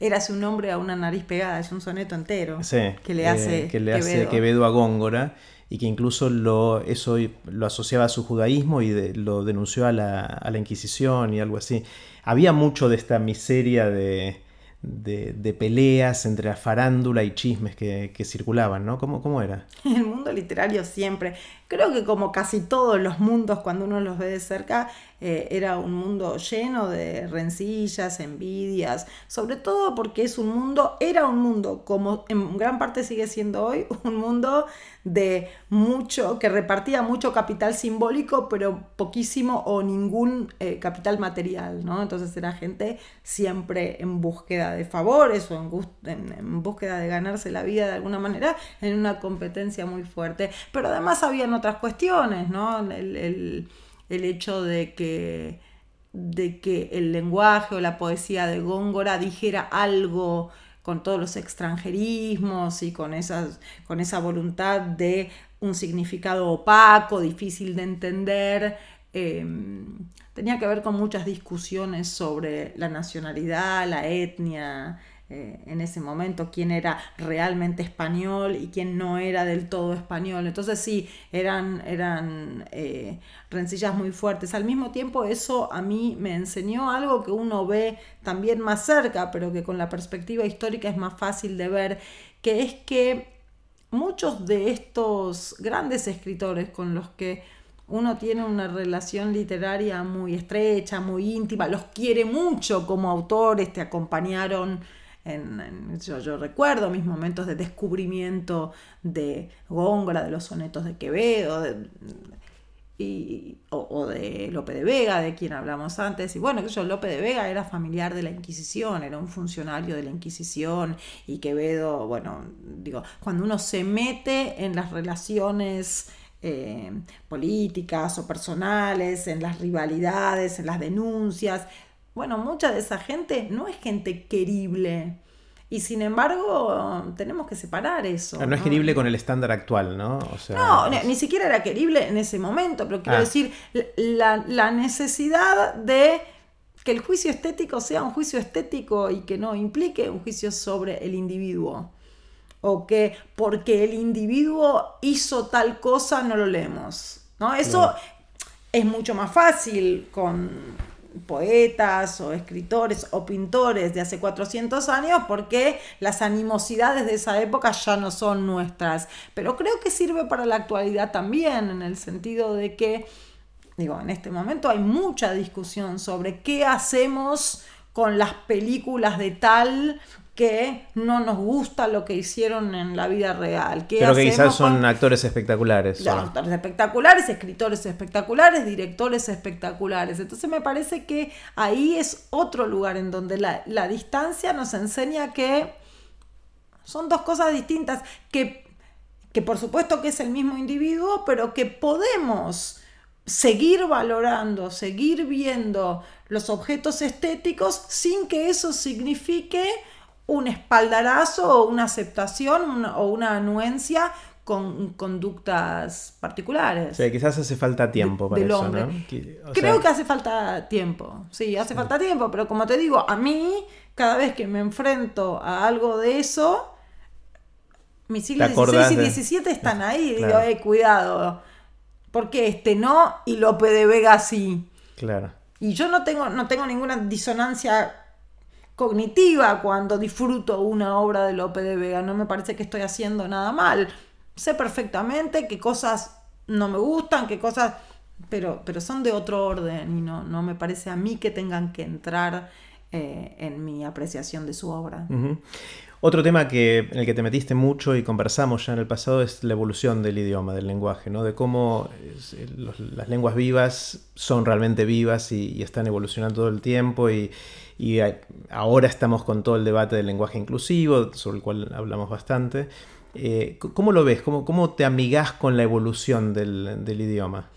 Speaker 2: Érase un hombre a una nariz pegada, es un soneto entero
Speaker 1: sí, que le hace, eh, que le Quevedo. hace Quevedo a Góngora y que incluso lo, eso lo asociaba a su judaísmo y lo denunció a la, a la Inquisición y algo así. Había mucho de esta miseria de, de, peleas entre la farándula y chismes que, circulaban, ¿no? ¿Cómo, ¿Cómo, era? (laughs)
Speaker 2: El mundo literario siempre. Creo que como casi todos los mundos, cuando uno los ve de cerca, eh, era un mundo lleno de rencillas, envidias, sobre todo porque es un mundo, era un mundo, como en gran parte sigue siendo hoy, (laughs) un mundo de mucho, que repartía mucho capital simbólico, pero poquísimo o ningún eh, capital material, ¿no? Entonces era gente siempre en búsqueda de favores o en, búsqueda de ganarse la vida de alguna manera en una competencia muy fuerte. Pero además habían otras cuestiones, ¿no? el hecho de que, de que el lenguaje o la poesía de Góngora dijera algo con todos los extranjerismos y con, esas, con esa voluntad de un significado opaco, difícil de entender. Em, tenía que ver con muchas discusiones sobre la nacionalidad, la etnia, eh, en ese momento, quién era realmente español y quién no era del todo español. Entonces sí, eran, eran eh, rencillas muy fuertes. Al mismo tiempo eso a mí me enseñó algo que uno ve también más cerca, pero que con la perspectiva histórica es más fácil de ver, que es que muchos de estos grandes escritores con los que uno tiene una relación literaria muy estrecha, muy íntima, los quiere mucho como autores, te acompañaron yo, recuerdo mis momentos de descubrimiento de Góngora, de los sonetos de Quevedo, y, o, de Lope de Vega, de quien hablamos antes. Y bueno, yo, Lope de Vega era familiar de la Inquisición, era un funcionario de la Inquisición, y Quevedo, bueno, digo, cuando uno se mete en las relaciones eh, políticas o personales, en las rivalidades, en las denuncias, bueno, mucha de esa gente no es gente querible. Y sin embargo, tenemos que separar eso.
Speaker 1: No, es querible con el estándar actual, ¿no?
Speaker 2: no, ni, siquiera era querible en ese momento, pero quiero ah. decir, la, necesidad de que el juicio estético sea un juicio estético y que no implique un juicio sobre el individuo. O que porque el individuo hizo tal cosa no lo leemos. ¿no? Eso es mucho más fácil con poetas o escritores o pintores de hace 400 años porque las animosidades de esa época ya no son nuestras. Pero creo que sirve para la actualidad también, en el sentido de que digo, en este momento hay mucha discusión sobre qué hacemos con las películas de tal que no nos gusta lo que hicieron en la vida real.
Speaker 1: Pero que quizás son actores espectaculares.
Speaker 2: Actores espectaculares, escritores espectaculares, directores espectaculares. Entonces me parece que ahí es otro lugar en donde la, la distancia nos enseña que son dos cosas distintas, que, que por supuesto que es el mismo individuo, pero que podemos seguir valorando, seguir viendo los objetos estéticos sin que eso signifique un espaldarazo o una aceptación o una anuencia con conductas particulares.
Speaker 1: Sí, quizás hace falta tiempo para eso, ¿no?
Speaker 2: Creo que hace falta tiempo, sí, hace falta tiempo, pero como te digo, a mí, cada vez que me enfrento a algo de eso, mis siglos XVI y XVII están ahí, digo, eh, cuidado, porque este no y Lope de Vega sí.
Speaker 1: Claro.
Speaker 2: Y yo no tengo, no tengo ninguna disonancia cognitiva cuando disfruto una obra de Lope de Vega. No me parece que estoy haciendo nada mal. Sé perfectamente qué cosas no me gustan, qué cosas... Pero, pero son de otro orden y no, no me parece a mí que tengan que entrar eh, en mi apreciación de su obra.
Speaker 1: Otro tema que, en el que te metiste mucho y conversamos ya en el pasado es la evolución del idioma, del lenguaje, ¿no? de cómo eh, las lenguas vivas son realmente vivas y, están evolucionando todo el tiempo y, ahora estamos con todo el debate del lenguaje inclusivo, sobre el cual hablamos bastante. Eh, ¿Cómo lo ves? ¿Cómo, ¿Cómo, te amigás con la evolución del, del idioma?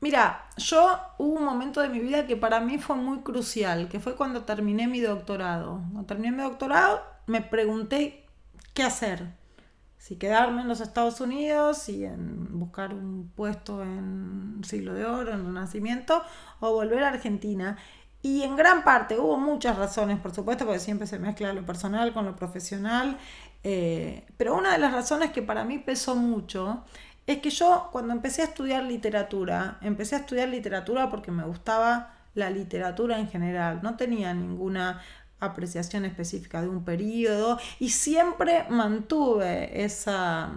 Speaker 2: Mira, yo hubo un momento de mi vida que para mí fue muy crucial, que fue cuando terminé mi doctorado. Cuando terminé mi doctorado me pregunté qué hacer. Si quedarme en los Estados Unidos y en buscar un puesto en siglo de oro, en Renacimiento, o volver a Argentina. Y en gran parte hubo muchas razones, por supuesto, porque siempre se mezcla lo personal con lo profesional. Eh, pero una de las razones que para mí pesó mucho es que yo cuando empecé a estudiar literatura, empecé a estudiar literatura porque me gustaba la literatura en general, no tenía ninguna apreciación específica de un periodo y siempre mantuve esa,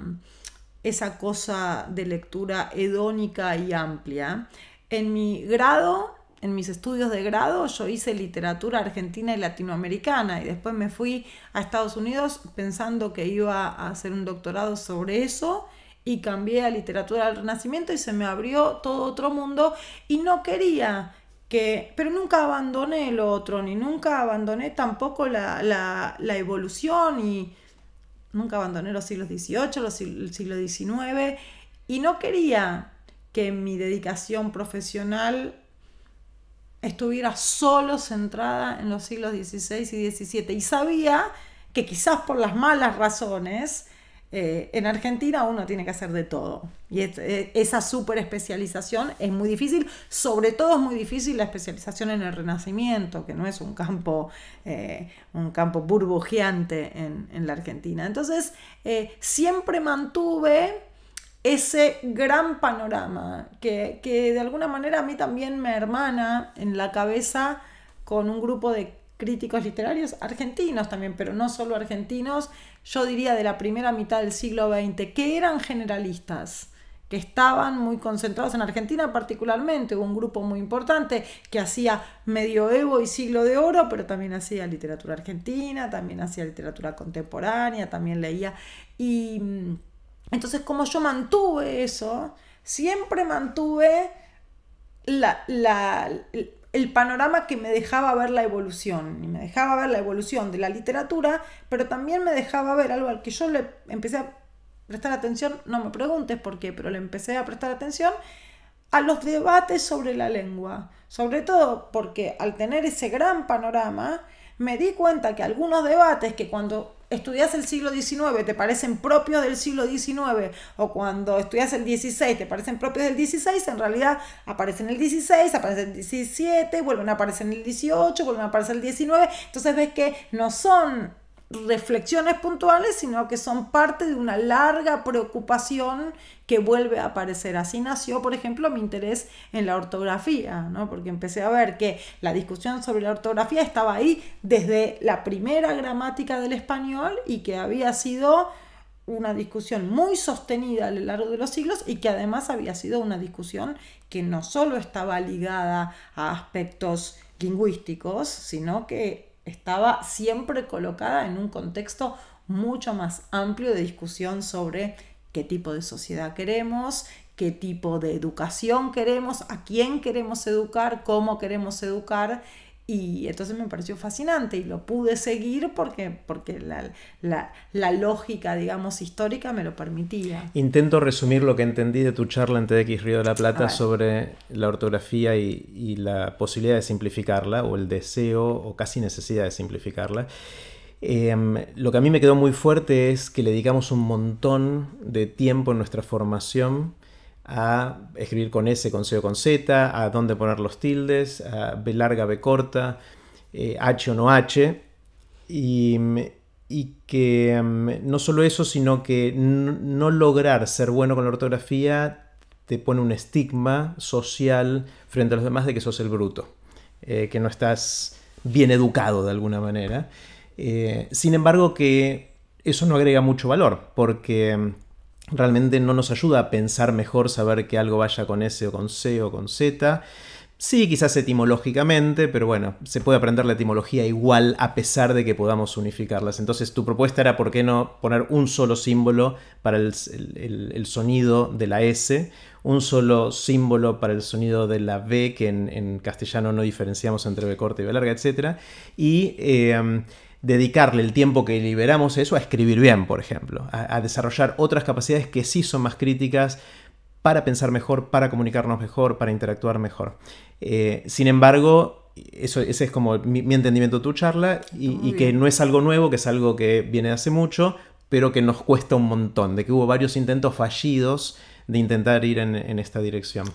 Speaker 2: esa cosa de lectura hedónica y amplia. En mi grado, en mis estudios de grado, yo hice literatura argentina y latinoamericana y después me fui a Estados Unidos pensando que iba a hacer un doctorado sobre eso y cambié a literatura del Renacimiento y se me abrió todo otro mundo y no quería que, pero nunca abandoné lo otro, ni nunca abandoné tampoco la, la, evolución y nunca abandoné los siglos XVIII, los, el siglo XIX y no quería que mi dedicación profesional estuviera solo centrada en los siglos XVI y XVII y sabía que quizás por las malas razones eh, en Argentina uno tiene que hacer de todo. Y eh, esa super especialización es muy difícil. Sobre todo es muy difícil la especialización en el Renacimiento, que no es un campo, eh, un campo burbujeante en, la Argentina. Entonces, siempre mantuve ese gran panorama que, que de alguna manera a mí también me hermana en la cabeza con un grupo de críticos literarios argentinos también, pero no solo argentinos, yo diría de la primera mitad del siglo XX, que eran generalistas, que estaban muy concentrados en Argentina particularmente, un grupo muy importante que hacía medioevo y siglo de oro, pero también hacía literatura argentina, también hacía literatura contemporánea, también leía. Y mm, entonces como yo mantuve eso, siempre mantuve la, la, el panorama que me dejaba ver la evolución, y me dejaba ver la evolución de la literatura, pero también me dejaba ver algo al que yo le empecé a prestar atención, no me preguntes por qué, pero le empecé a prestar atención a los debates sobre la lengua, sobre todo porque al tener ese gran panorama, me di cuenta que algunos debates que cuando estudias el siglo XIX te parecen propios del siglo XIX o cuando estudias el XVI te parecen propios del XVI, en realidad aparecen en el XVI, aparecen en el XVII, vuelven a aparecer en el XVIII, vuelven a aparecer el XIX, entonces ves que no son reflexiones puntuales, sino que son parte de una larga preocupación que vuelve a aparecer. Así nació, por ejemplo, mi interés en la ortografía, ¿no? porque empecé a ver que la discusión sobre la ortografía estaba ahí desde la primera gramática del español y que había sido una discusión muy sostenida a lo largo de los siglos y que además había sido una discusión que no solo estaba ligada a aspectos lingüísticos, sino que estaba siempre colocada en un contexto mucho más amplio de discusión sobre qué tipo de sociedad queremos, qué tipo de educación queremos, a quién queremos educar, cómo queremos educar y entonces me pareció fascinante y lo pude seguir porque, porque la, lógica, digamos, histórica me lo permitía.
Speaker 1: Intento resumir lo que entendí de tu charla en TX Río de la Plata sobre la ortografía y, la posibilidad de simplificarla, o el deseo, o casi necesidad de simplificarla. Em, lo que a mí me quedó muy fuerte es que le dedicamos un montón de tiempo en nuestra formación a escribir con S, con C o con Z, a dónde poner los tildes, a B larga, B corta, eh, H o no H. Y, que mm, no solo eso, sino que no lograr ser bueno con la ortografía te pone un estigma social frente a los demás de que sos el bruto, eh, que no estás bien educado de alguna manera. Eh, sin embargo, que eso no agrega mucho valor, porque mm, realmente no nos ayuda a pensar mejor saber que algo vaya con S o con C o con Z. Sí, quizás etimológicamente, pero bueno, se puede aprender la etimología igual a pesar de que podamos unificarlas. Entonces tu propuesta era, ¿por qué no poner un solo símbolo para el, sonido de la S, un solo símbolo para el sonido de la B, que en, castellano no diferenciamos entre B corta y B larga, etc. Y eh, dedicarle el tiempo que liberamos eso a escribir bien, por ejemplo, a, desarrollar otras capacidades que sí son más críticas para pensar mejor, para comunicarnos mejor, para interactuar mejor. Eh, sin embargo, eso, ese es como mi, entendimiento de tu charla y, que no es algo nuevo, que es algo que viene de hace mucho, pero que nos cuesta un montón, de que hubo varios intentos fallidos de intentar ir en, esta dirección.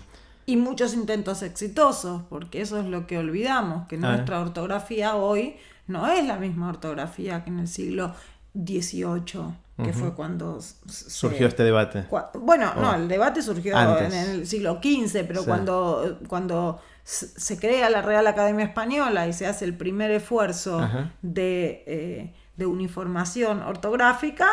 Speaker 2: Y muchos intentos exitosos, porque eso es lo que olvidamos, que nuestra ortografía hoy no es la misma ortografía que en el siglo XVIII, que fue cuando
Speaker 1: surgió este debate.
Speaker 2: bueno, no, el debate surgió en el siglo XV, pero cuando, cuando se crea la Real Academia Española y se hace el primer esfuerzo de, eh, de uniformación ortográfica,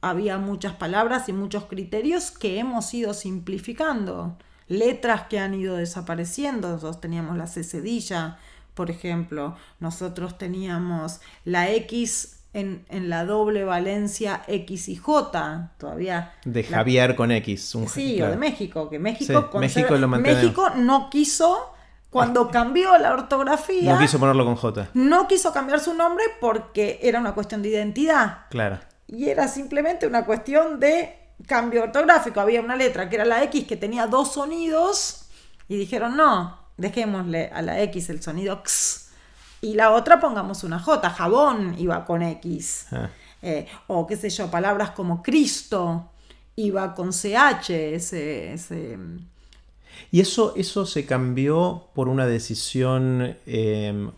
Speaker 2: había muchas palabras y muchos criterios que hemos ido simplificando. Letras que han ido desapareciendo, nosotros teníamos la cedilla por ejemplo, nosotros teníamos la X en, la doble valencia X y J, todavía.
Speaker 1: De Javier con X.
Speaker 2: Un, sí, o de México, que México, México, no quiso, cuando cambió la ortografía.
Speaker 1: No quiso ponerlo con J.
Speaker 2: No quiso cambiar su nombre porque era una cuestión de identidad.
Speaker 1: Claro.
Speaker 2: Y era simplemente una cuestión de cambio ortográfico. Había una letra que era la X que tenía dos sonidos y dijeron no, dejémosle a la X el sonido X y la otra pongamos una J, jabón iba con X. Ah. Eh, o qué sé yo, palabras como Cristo iba con CH, ese...
Speaker 1: ¿Y eso, eso se cambió por una decisión em,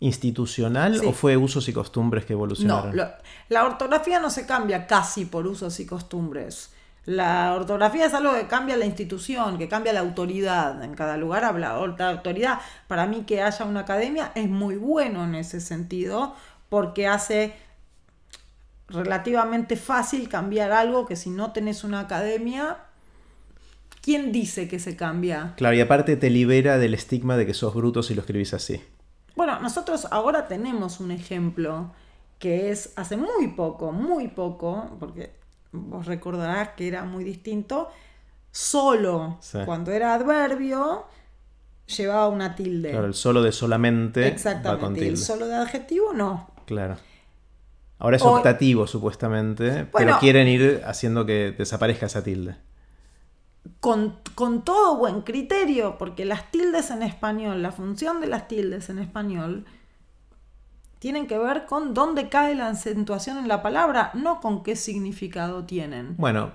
Speaker 1: institucional o fue usos y costumbres que evolucionaron?
Speaker 2: No, la ortografía no se cambia casi por usos y costumbres. La ortografía es algo que cambia la institución, que cambia la autoridad. En cada lugar habla otra autoridad. Para mí que haya una academia es muy bueno en ese sentido porque hace relativamente fácil cambiar algo que si no tenés una academia, ¿quién dice que se cambia?
Speaker 1: Claro, y aparte te libera del estigma de que sos bruto si lo escribís así.
Speaker 2: Bueno, nosotros ahora tenemos un ejemplo que es hace muy poco, muy poco, porque vos recordarás que era muy distinto, solo cuando era adverbio llevaba una tilde.
Speaker 1: Claro, el solo de solamente.
Speaker 2: Exactamente. el solo de adjetivo no.
Speaker 1: Claro. Ahora es optativo, supuestamente, pero quieren ir haciendo que desaparezca esa tilde.
Speaker 2: Con, con, todo buen criterio, porque las tildes en español, la función de las tildes en español tienen que ver con dónde cae la acentuación en la palabra, no con qué significado tienen.
Speaker 1: Bueno,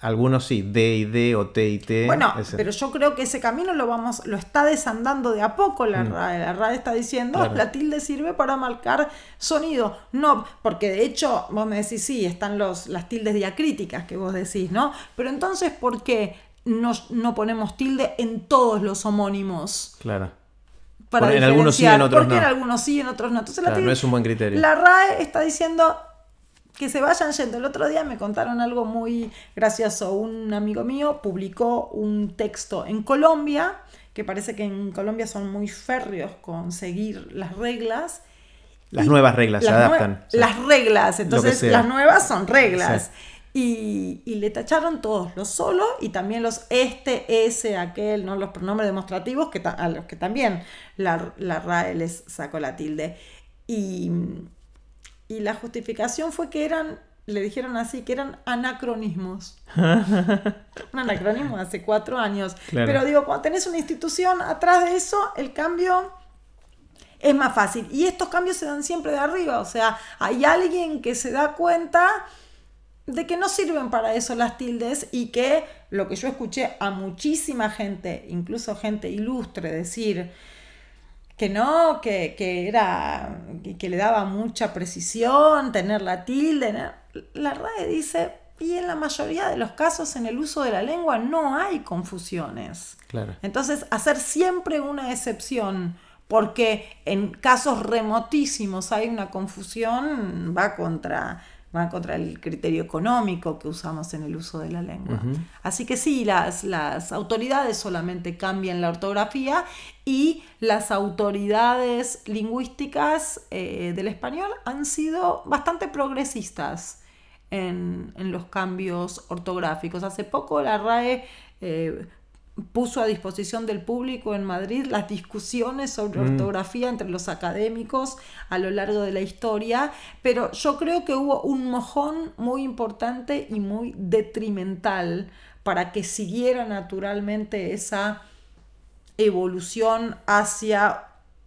Speaker 1: algunos sí, D y D o T y T.
Speaker 2: Bueno, pero yo creo que ese camino lo vamos, lo está desandando de a poco la mm. RAE. La RAE está diciendo, la tilde sirve para marcar sonido. No, porque de hecho, vos me decís, sí, están los, las tildes diacríticas que vos decís, ¿no? Pero entonces, ¿por qué no, no ponemos tilde en todos los homónimos?
Speaker 1: Claro en algunos sí, en otros
Speaker 2: no. en algunos sí, en otros no.
Speaker 1: Entonces la no es un buen criterio.
Speaker 2: La RAE está diciendo que se vayan yendo. El otro día me contaron algo muy gracioso. Un amigo mío publicó un texto en Colombia, que parece que en Colombia son muy férreos con seguir las reglas.
Speaker 1: Las nuevas reglas se adaptan.
Speaker 2: Las reglas, entonces las nuevas son reglas. Y, le tacharon todos los solo y también los este, ese, aquel, ¿no? los pronombres demostrativos que a los que también la, la RAE les sacó la tilde. Y, y la justificación fue que eran, le dijeron así, que eran anacronismos. (laughs) Un anacronismo hace cuatro años. Pero digo, cuando tenés una institución atrás de eso, el cambio es más fácil. Y estos cambios se dan siempre de arriba. O sea, hay alguien que se da cuenta de que no sirven para eso las tildes y que lo que yo escuché a muchísima gente, incluso gente ilustre, decir que no, que, era, que, le daba mucha precisión tener la tilde. La RAE dice, y en la mayoría de los casos en el uso de la lengua no hay confusiones.
Speaker 1: Claro.
Speaker 2: Entonces, hacer siempre una excepción porque en casos remotísimos hay una confusión va contra van contra el criterio económico que usamos en el uso de la lengua. Así que sí, las, las autoridades solamente cambian la ortografía y las autoridades lingüísticas eh, del español han sido bastante progresistas en, los cambios ortográficos. Hace poco la RAE eh, puso a disposición del público en Madrid las discusiones sobre mm. ortografía entre los académicos a lo largo de la historia, pero yo creo que hubo un mojón muy importante y muy detrimental para que siguiera naturalmente esa evolución hacia,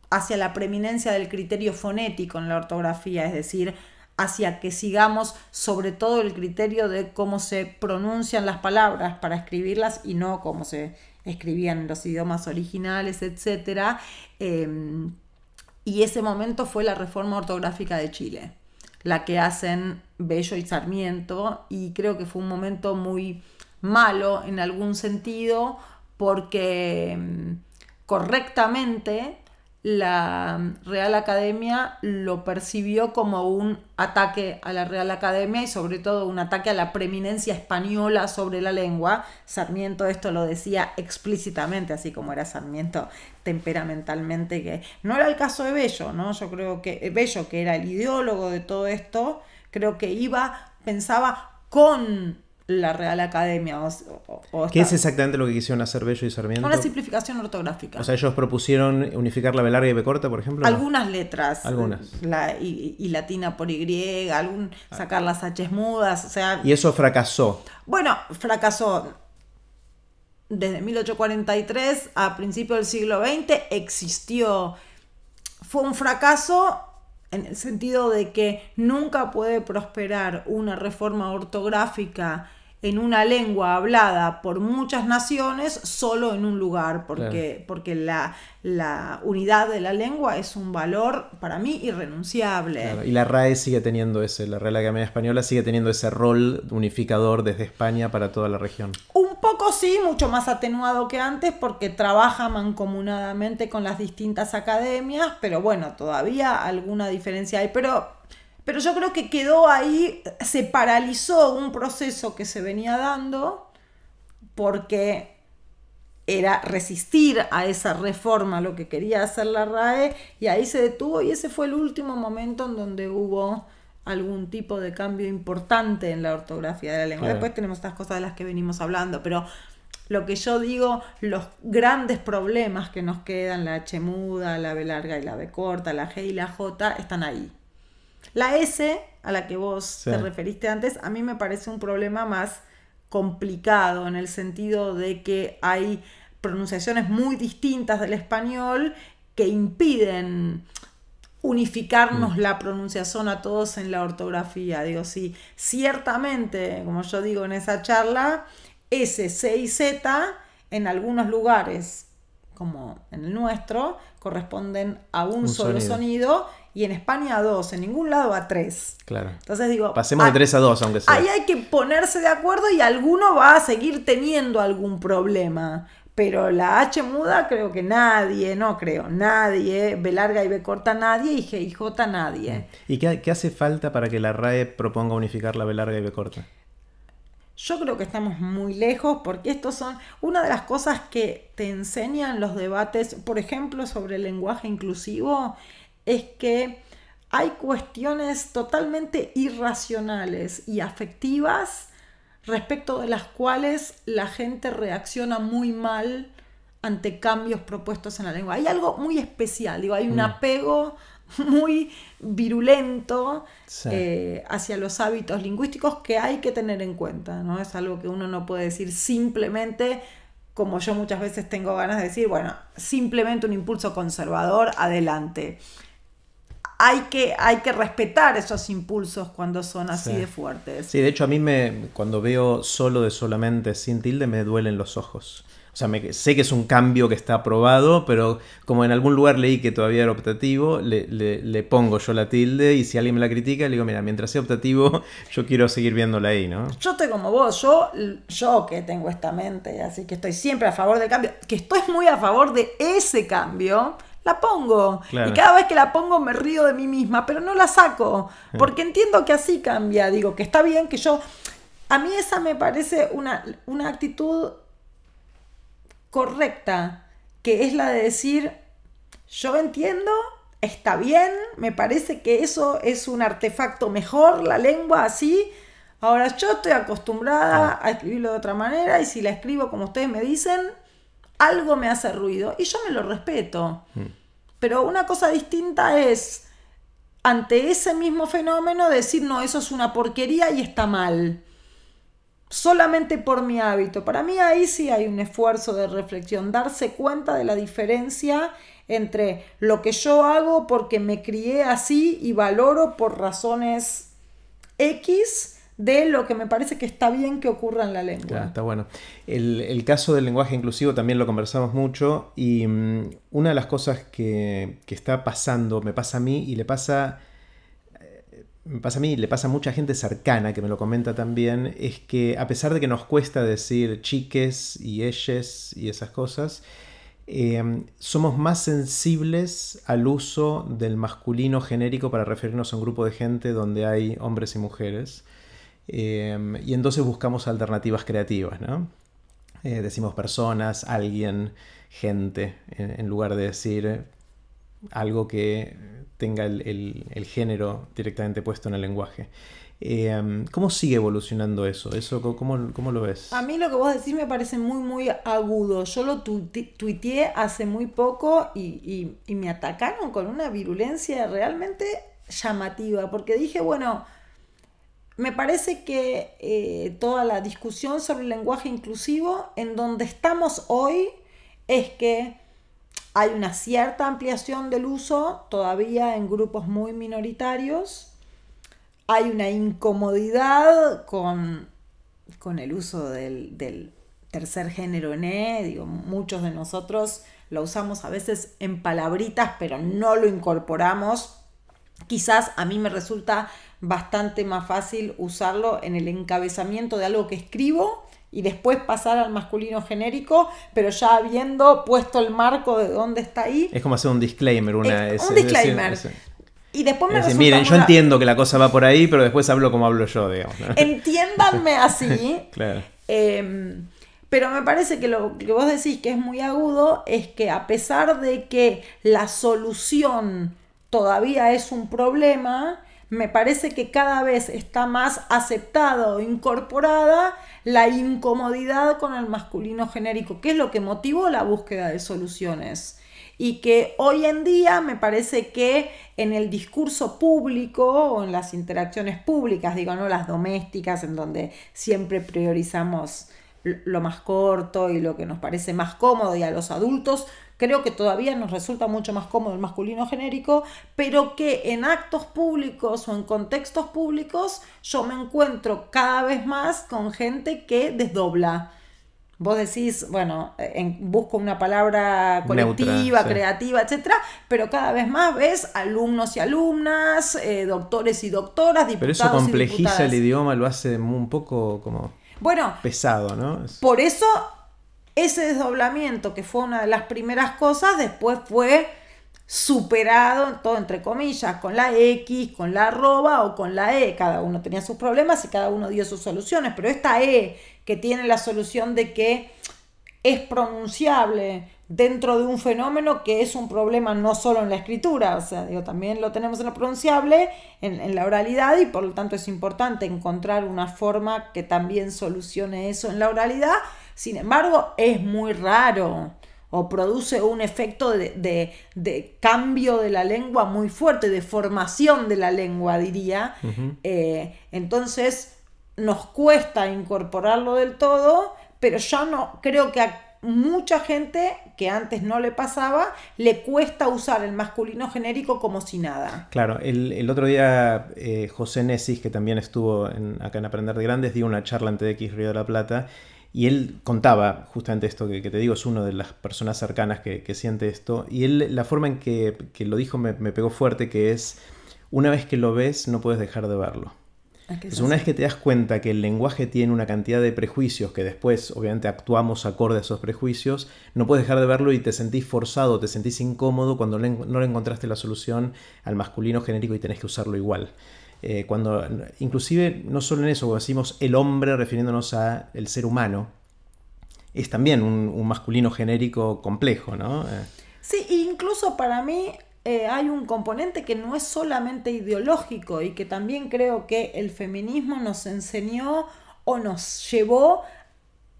Speaker 2: hacia la preeminencia del criterio fonético en la ortografía, es decir, hacia que sigamos sobre todo el criterio de cómo se pronuncian las palabras para escribirlas y no cómo se escribían en los idiomas originales, etc. Em, y ese momento fue la reforma ortográfica de Chile, la que hacen Bello y Sarmiento, y creo que fue un momento muy malo en algún sentido, porque em, correctamente la Real Academia lo percibió como un ataque a la Real Academia y sobre todo un ataque a la preeminencia española sobre la lengua. Sarmiento esto lo decía explícitamente, así como era Sarmiento temperamentalmente, que no era el caso de Bello, ¿no? Yo creo que Bello, que era el ideólogo de todo esto, creo que iba, pensaba con la Real Academia.
Speaker 1: ¿Qué es exactamente lo que quisieron hacer Bello y Sarmiento?
Speaker 2: Una simplificación ortográfica.
Speaker 1: O sea, ellos propusieron unificar la B larga y B corta, por ejemplo.
Speaker 2: Algunas letras.
Speaker 1: Algunas.
Speaker 2: La, y, latina por Y, algún, sacar las H mudas, o sea...
Speaker 1: Y eso fracasó.
Speaker 2: Bueno, fracasó. Desde 1843 a principios del siglo XX existió... Fue un fracaso en el sentido de que nunca puede prosperar una reforma ortográfica en una lengua hablada por muchas naciones solo en un lugar, porque, porque la, la, unidad de la lengua es un valor para mí irrenunciable.
Speaker 1: Y la RAE sigue teniendo ese, la Real Academia Española sigue teniendo ese rol unificador desde España para toda la región.
Speaker 2: Un poco sí, mucho más atenuado que antes porque trabaja mancomunadamente con las distintas academias, pero bueno, todavía alguna diferencia hay, pero pero yo creo que quedó ahí, se paralizó un proceso que se venía dando porque era resistir a esa reforma, lo que quería hacer la RAE, y ahí se detuvo y ese fue el último momento en donde hubo algún tipo de cambio importante en la ortografía de la lengua. Después tenemos estas cosas de las que venimos hablando, pero lo que yo digo, los grandes problemas que nos quedan, la H muda, la B larga y la B corta, la G y la J, están ahí. La S, a la que vos te referiste antes, a mí me parece un problema más complicado en el sentido de que hay pronunciaciones muy distintas del español que impiden unificarnos mm. la pronunciación a todos en la ortografía. Digo, sí, ciertamente, como yo digo en esa charla, S, C y Z en algunos lugares, como en el nuestro, corresponden a un, solo sonido y en España a dos, en ningún lado a tres.
Speaker 1: Claro.
Speaker 2: Entonces digo.
Speaker 1: Pasemos de tres a dos, aunque sea.
Speaker 2: Ahí hay que ponerse de acuerdo y alguno va a seguir teniendo algún problema. Pero la H muda creo que nadie, no creo, nadie, B larga y B corta nadie y G y J nadie.
Speaker 1: ¿Y qué, qué hace falta para que la RAE proponga unificar la B larga y B corta?
Speaker 2: Yo creo que estamos muy lejos porque estos son una de las cosas que te enseñan los debates, por ejemplo, sobre el lenguaje inclusivo, es que hay cuestiones totalmente irracionales y afectivas respecto de las cuales la gente reacciona muy mal ante cambios propuestos en la lengua. Hay algo muy especial, digo, hay un mm. apego muy virulento eh, hacia los hábitos lingüísticos que hay que tener en cuenta, ¿no? Es algo que uno no puede decir simplemente, como yo muchas veces tengo ganas de decir, bueno, simplemente un impulso conservador, adelante. Hay que, hay que respetar esos impulsos cuando son así de fuertes.
Speaker 1: Sí, de hecho a mí me, cuando veo solo de solamente sin tilde me duelen los ojos. O sea, sé que es un cambio que está aprobado, pero como en algún lugar leí que todavía era optativo, le, pongo yo la tilde y si alguien me la critica, le digo, mira, mientras sea optativo, (laughs) yo quiero seguir viéndola ahí, ¿no?
Speaker 2: Yo estoy como vos, yo, yo que tengo esta mente, así que estoy siempre a favor del cambio, que estoy muy a favor de ese cambio, la pongo. Y cada vez que la pongo me río de mí misma, pero no la saco, porque entiendo que así cambia, digo, que está bien que yo... A mí esa me parece una, una actitud correcta, que es la de decir, yo entiendo, está bien, me parece que eso es un artefacto mejor, la lengua así. Ahora yo estoy acostumbrada a escribirlo de otra manera y si la escribo como ustedes me dicen, algo me hace ruido y yo me lo respeto. Mm. Pero una cosa distinta es ante ese mismo fenómeno decir, no, eso es una porquería y está mal solamente por mi hábito. Para mí ahí sí hay un esfuerzo de reflexión, darse cuenta de la diferencia entre lo que yo hago porque me crié así y valoro por razones X de lo que me parece que está bien que ocurra en la lengua.
Speaker 1: está bueno. El, caso del lenguaje inclusivo también lo conversamos mucho y mm, una de las cosas que, que está pasando, me pasa a mí y le pasa me pasa a mí, le pasa a mucha gente cercana que me lo comenta también, es que a pesar de que nos cuesta decir chiques y ellas y esas cosas, em, somos más sensibles al uso del masculino genérico para referirnos a un grupo de gente donde hay hombres y mujeres. Em, y entonces buscamos alternativas creativas, ¿no? Eh, decimos personas, alguien, gente, en lugar de decir algo que tenga el, género directamente puesto en el lenguaje. Eh, ¿Cómo sigue evolucionando eso? eso cómo, ¿Cómo lo ves?
Speaker 2: A mí lo que vos decís me parece muy, muy agudo. Yo lo tuiteé hace muy poco y, me atacaron con una virulencia realmente llamativa, porque dije, bueno, me parece que eh, toda la discusión sobre el lenguaje inclusivo, en donde estamos hoy, es que hay una cierta ampliación del uso todavía en grupos muy minoritarios. Hay una incomodidad con, con el uso del, tercer género en E. Digo, muchos de nosotros lo usamos a veces en palabritas, pero no lo incorporamos. Quizás a mí me resulta bastante más fácil usarlo en el encabezamiento de algo que escribo y después pasar al masculino genérico, pero ya habiendo puesto el marco de dónde está ahí.
Speaker 1: Es como hacer un disclaimer, una
Speaker 2: un disclaimer. y después me
Speaker 1: decir, Miren, yo entiendo que la cosa va por ahí, pero después hablo como hablo yo, digamos.
Speaker 2: Entiéndanme (laughs) así. claro. Em, pero me parece que lo que vos decís que es muy agudo es que a pesar de que la solución todavía es un problema, me parece que cada vez está más aceptada o incorporada la incomodidad con el masculino genérico, que es lo que motivó la búsqueda de soluciones. Y que hoy en día me parece que en el discurso público o en las interacciones públicas, digo, no las domésticas, en donde siempre priorizamos lo más corto y lo que nos parece más cómodo y a los adultos creo que todavía nos resulta mucho más cómodo el masculino genérico, pero que en actos públicos o en contextos públicos yo me encuentro cada vez más con gente que desdobla. Vos decís, bueno, en, busco una palabra colectiva, creativa, etcétera, pero cada vez más ves alumnos y alumnas, eh, doctores y doctoras, diputados
Speaker 1: Pero eso complejiza el idioma, lo hace un poco como bueno, pesado, ¿no?
Speaker 2: Por eso ese desdoblamiento, que fue una de las primeras cosas, después fue superado, todo entre comillas, con la X, con la arroba o con la E. Cada uno tenía sus problemas y cada uno dio sus soluciones, pero esta E que tiene la solución de que es pronunciable dentro de un fenómeno que es un problema no solo en la escritura, o sea, digo, también lo tenemos en lo pronunciable, en, en la oralidad, y por lo tanto es importante encontrar una forma que también solucione eso en la oralidad. Sin embargo, es muy raro o produce un efecto de, cambio de la lengua muy fuerte, de formación de la lengua, diría. Eh, entonces, nos cuesta incorporarlo del todo, pero ya no, creo que a mucha gente que antes no le pasaba, le cuesta usar el masculino genérico como si nada.
Speaker 1: Claro, el, otro día eh, José Nesis, que también estuvo acá en Aprender de Grandes, dio una charla en TX Río de la Plata y él contaba justamente esto que, te digo, es una de las personas cercanas que, siente esto. Y él, la forma en que, lo dijo me, pegó fuerte, que es, una vez que lo ves, no puedes dejar de verlo. Entonces, una vez que te das cuenta que el lenguaje tiene una cantidad de prejuicios, que después obviamente actuamos acorde a esos prejuicios, no puedes dejar de verlo y te sentís forzado, te sentís incómodo cuando no le encontraste la solución al masculino genérico y tenés que usarlo igual. Eh, cuando inclusive no solo en eso, cuando decimos el hombre refiriéndonos a el ser humano, es también un, masculino genérico complejo, ¿no? Eh.
Speaker 2: Sí, incluso para mí eh, hay un componente que no es solamente ideológico y que también creo que el feminismo nos enseñó o nos llevó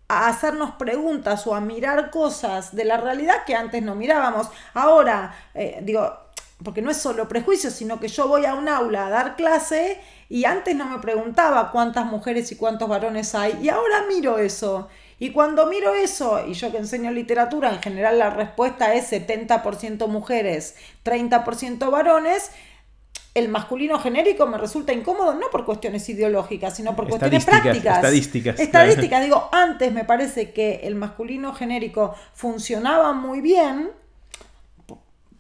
Speaker 2: a hacernos preguntas o a mirar cosas de la realidad que antes no mirábamos. Ahora, digo, porque no es solo prejuicio, sino que yo voy a un aula a dar clase y antes no me preguntaba cuántas mujeres y cuántos varones hay y ahora miro eso. Y cuando miro eso, y yo que enseño literatura, en general la respuesta es 70% mujeres, 30% varones, el masculino genérico me resulta incómodo no por cuestiones ideológicas, sino por cuestiones prácticas.
Speaker 1: Estadísticas.
Speaker 2: Estadísticas. Digo, antes me parece que el masculino genérico funcionaba muy bien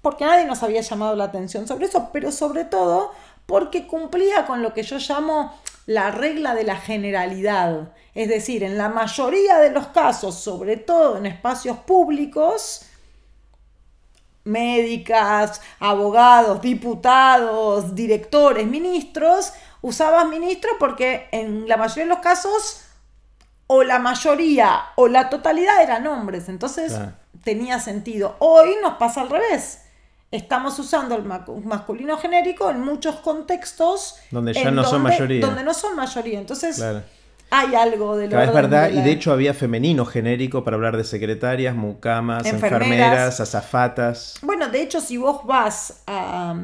Speaker 2: porque nadie nos había llamado la atención sobre eso, pero sobre todo porque cumplía con lo que yo llamo la regla de la generalidad. Es decir, en la mayoría de los casos, sobre todo en espacios públicos, médicas, abogados, diputados, directores, ministros, usabas ministro porque en la mayoría de los casos o la mayoría o la totalidad eran hombres, entonces tenía sentido. Hoy nos pasa al revés estamos usando el masculino genérico en muchos contextos
Speaker 1: donde ya no son mayoría.
Speaker 2: Donde no son mayoría. Entonces, hay algo de
Speaker 1: lo Es verdad, y de hecho había femenino genérico para hablar de secretarias, mucamas, enfermeras, azafatas.
Speaker 2: Bueno, de hecho, si vos vas a,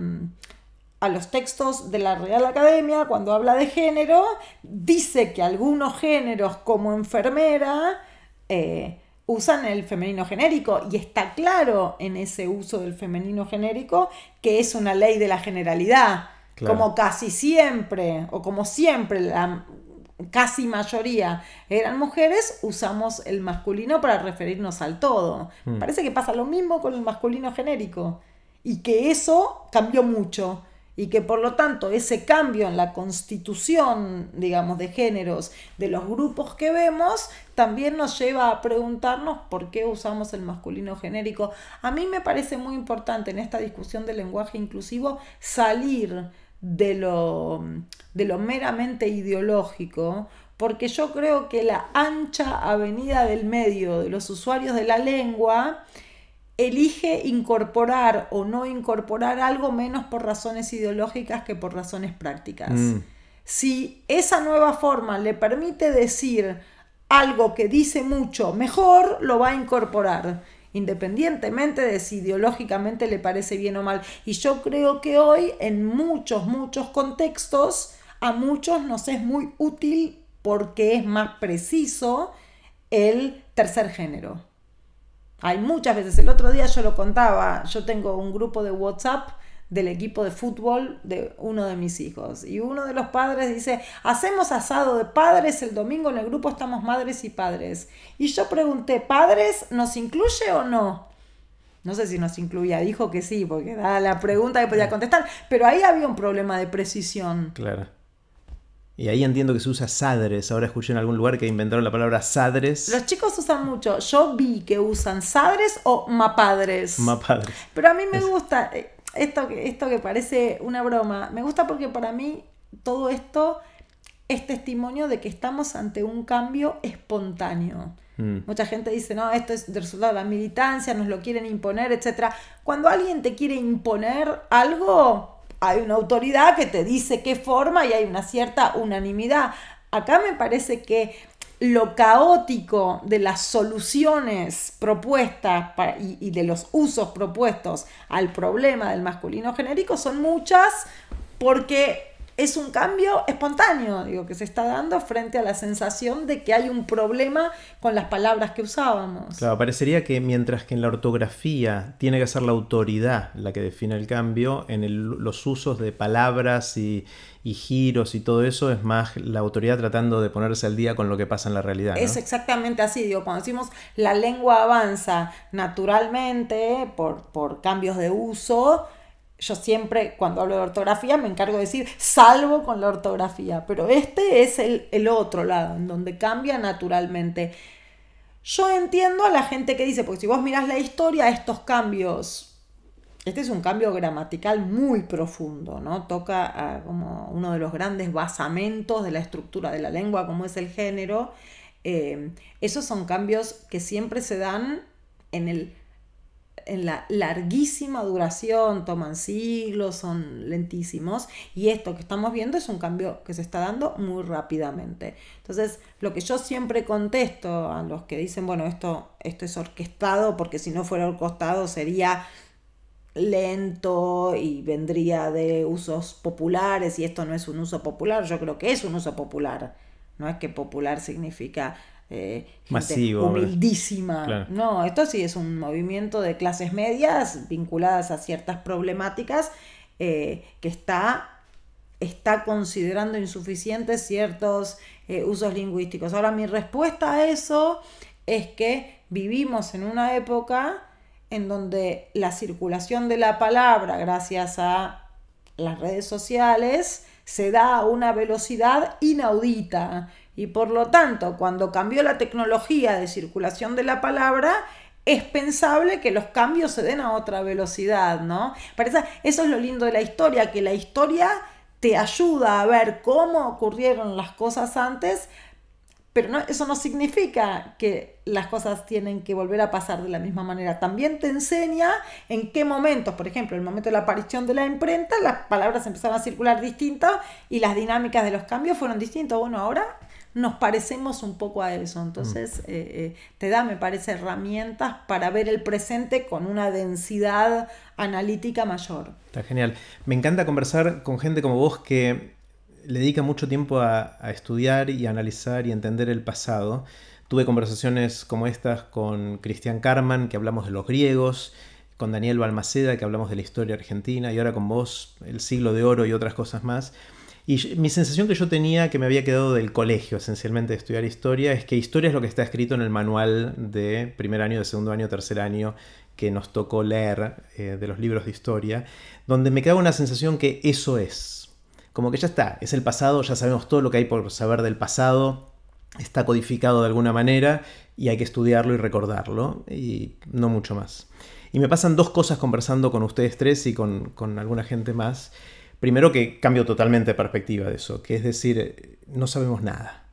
Speaker 2: a los textos de la Real Academia, cuando habla de género, dice que algunos géneros, como enfermera, eh, usan el femenino genérico y está claro en ese uso del femenino genérico que es una ley de la generalidad. Como casi siempre, o como siempre, la casi mayoría eran mujeres, usamos el masculino para referirnos al todo. Hmm. Parece que pasa lo mismo con el masculino genérico y que eso cambió mucho y que por lo tanto ese cambio en la constitución, digamos, de géneros de los grupos que vemos, también nos lleva a preguntarnos por qué usamos el masculino genérico. A mí me parece muy importante en esta discusión del lenguaje inclusivo salir de lo, de lo meramente ideológico, porque yo creo que la ancha avenida del medio de los usuarios de la lengua elige incorporar o no incorporar algo menos por razones ideológicas que por razones prácticas. Mm. Si esa nueva forma le permite decir algo que dice mucho mejor, lo va a incorporar, independientemente de si ideológicamente le parece bien o mal. Y yo creo que hoy, en muchos, muchos contextos, a muchos nos es muy útil porque es más preciso el tercer género. Hay muchas veces, el otro día yo lo contaba, yo tengo un grupo de WhatsApp del equipo de fútbol de uno de mis hijos. Y uno de los padres dice, hacemos asado de padres, el domingo en el grupo estamos madres y padres. Y yo pregunté, ¿padres nos incluye o no? No sé si nos incluía, dijo que sí, porque dada la pregunta que podía contestar, pero ahí había un problema de precisión.
Speaker 1: Claro. Y ahí entiendo que se usa sadres. Ahora escuché en algún lugar que inventaron la palabra sadres.
Speaker 2: Los chicos usan mucho. Yo vi que usan sadres o mapadres.
Speaker 1: Mapadres.
Speaker 2: Pero a mí me gusta eh, esto que, esto que parece una broma. Me gusta porque para mí todo esto es testimonio de que estamos ante un cambio espontáneo. Mm. Mucha gente dice, no, esto es el resultado de la militancia, nos lo quieren imponer, etc. Cuando alguien te quiere imponer algo, hay una autoridad que te dice qué forma y hay una cierta unanimidad. Acá me parece que lo caótico de las soluciones propuestas y, de los usos propuestos al problema del masculino genérico son muchas porque es un cambio espontáneo, digo, que se está dando frente a la sensación de que hay un problema con las palabras que usábamos.
Speaker 1: Claro, parecería que mientras que en la ortografía tiene que ser la autoridad la que define el cambio, en los usos de palabras y, giros y todo eso es más la autoridad tratando de ponerse al día con lo que pasa en la realidad.
Speaker 2: Es exactamente así, digo, cuando decimos la lengua avanza naturalmente por, por cambios de uso, yo siempre cuando hablo de ortografía me encargo de decir salvo con la ortografía, pero este es el, otro lado, en donde cambia naturalmente. Yo entiendo a la gente que dice, porque si vos mirás la historia, estos cambios, este es un cambio gramatical muy profundo, ¿no? Toca a como uno de los grandes basamentos de la estructura de la lengua, como es el género. Eh, esos son cambios que siempre se dan en el en la larguísima duración, toman siglos, son lentísimos y esto que estamos viendo es un cambio que se está dando muy rápidamente. Entonces, lo que yo siempre contesto a los que dicen, bueno, esto, esto es orquestado porque si no fuera orquestado sería lento y vendría de usos populares y esto no es un uso popular, yo creo que es un uso popular. No es que popular significa eh,
Speaker 1: Masivo.
Speaker 2: humildísima. No, esto sí es un movimiento de clases medias vinculadas a ciertas problemáticas eh, que está, está considerando insuficientes ciertos eh, usos lingüísticos. Ahora, mi respuesta a eso es que vivimos en una época en donde la circulación de la palabra, gracias a las redes sociales, se da a una velocidad inaudita y por lo tanto, cuando cambió la tecnología de circulación de la palabra, es pensable que los cambios se den a otra velocidad, ¿no? Parece, eso es lo lindo de la historia, que la historia te ayuda a ver cómo ocurrieron las cosas antes, pero no, eso no significa que las cosas tienen que volver a pasar de la misma manera. También te enseña en qué momentos, por ejemplo, el momento de la aparición de la imprenta, las palabras empezaron a circular distintas y las dinámicas de los cambios fueron distintas. Bueno, ahora nos parecemos un poco a eso. Entonces, mm. eh, eh, te da, me parece, herramientas para ver el presente con una densidad analítica mayor.
Speaker 1: Está genial. Me encanta conversar con gente como vos que le dedica mucho tiempo a, estudiar y analizar y entender el pasado. Tuve conversaciones como estas con Cristian Carman, que hablamos de los griegos, con Daniel Balmaceda, que hablamos de la historia argentina, y ahora con vos, el siglo de oro y otras cosas más. Y mi sensación que yo tenía, que me había quedado del colegio esencialmente de estudiar historia, es que historia es lo que está escrito en el manual de primer año, de segundo año, tercer año que nos tocó leer eh, de los libros de historia, donde me quedaba una sensación que eso es. Como que ya está, es el pasado, ya sabemos todo lo que hay por saber del pasado, está codificado de alguna manera y hay que estudiarlo y recordarlo, y no mucho más. Y me pasan dos cosas conversando con ustedes tres y con, con alguna gente más Primero que cambio totalmente de perspectiva de eso, que es decir, no sabemos nada.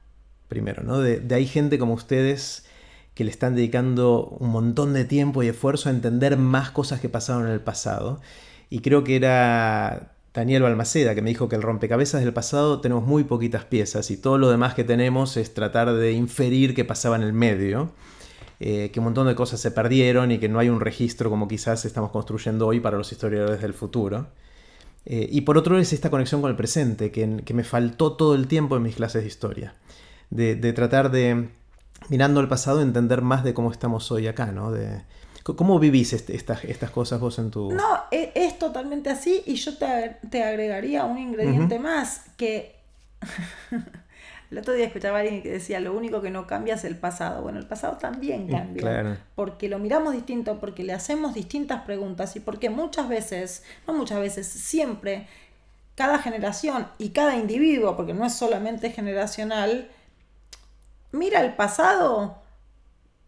Speaker 1: Primero, ¿no? De, de hay gente como ustedes que le están dedicando un montón de tiempo y esfuerzo a entender más cosas que pasaron en el pasado. Y creo que era Daniel Balmaceda que me dijo que el rompecabezas del pasado tenemos muy poquitas piezas y todo lo demás que tenemos es tratar de inferir qué pasaba en el medio. Eh, que un montón de cosas se perdieron y que no hay un registro como quizás estamos construyendo hoy para los historiadores del futuro. Eh, y por otro es esta conexión con el presente, que, me faltó todo el tiempo en mis clases de historia. De, tratar de, mirando al pasado, entender más de cómo estamos hoy acá, ¿no? De, ¿Cómo vivís este, estas, estas cosas vos en tu...?
Speaker 2: No, e, es, totalmente así y yo te, te agregaría un ingrediente más que... El otro día escuchaba a alguien que decía, lo único que no cambia es el pasado. Bueno, el pasado también mm, cambia. Porque lo miramos distinto, porque le hacemos distintas preguntas y porque muchas veces, no muchas veces, siempre cada generación y cada individuo, porque no es solamente generacional, mira el pasado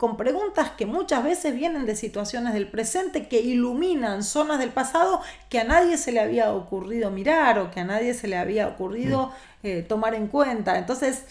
Speaker 2: con preguntas que muchas veces vienen de situaciones del presente que iluminan zonas del pasado que a nadie se le había ocurrido mirar o que a nadie se le había ocurrido mm. eh, tomar en cuenta. Entonces,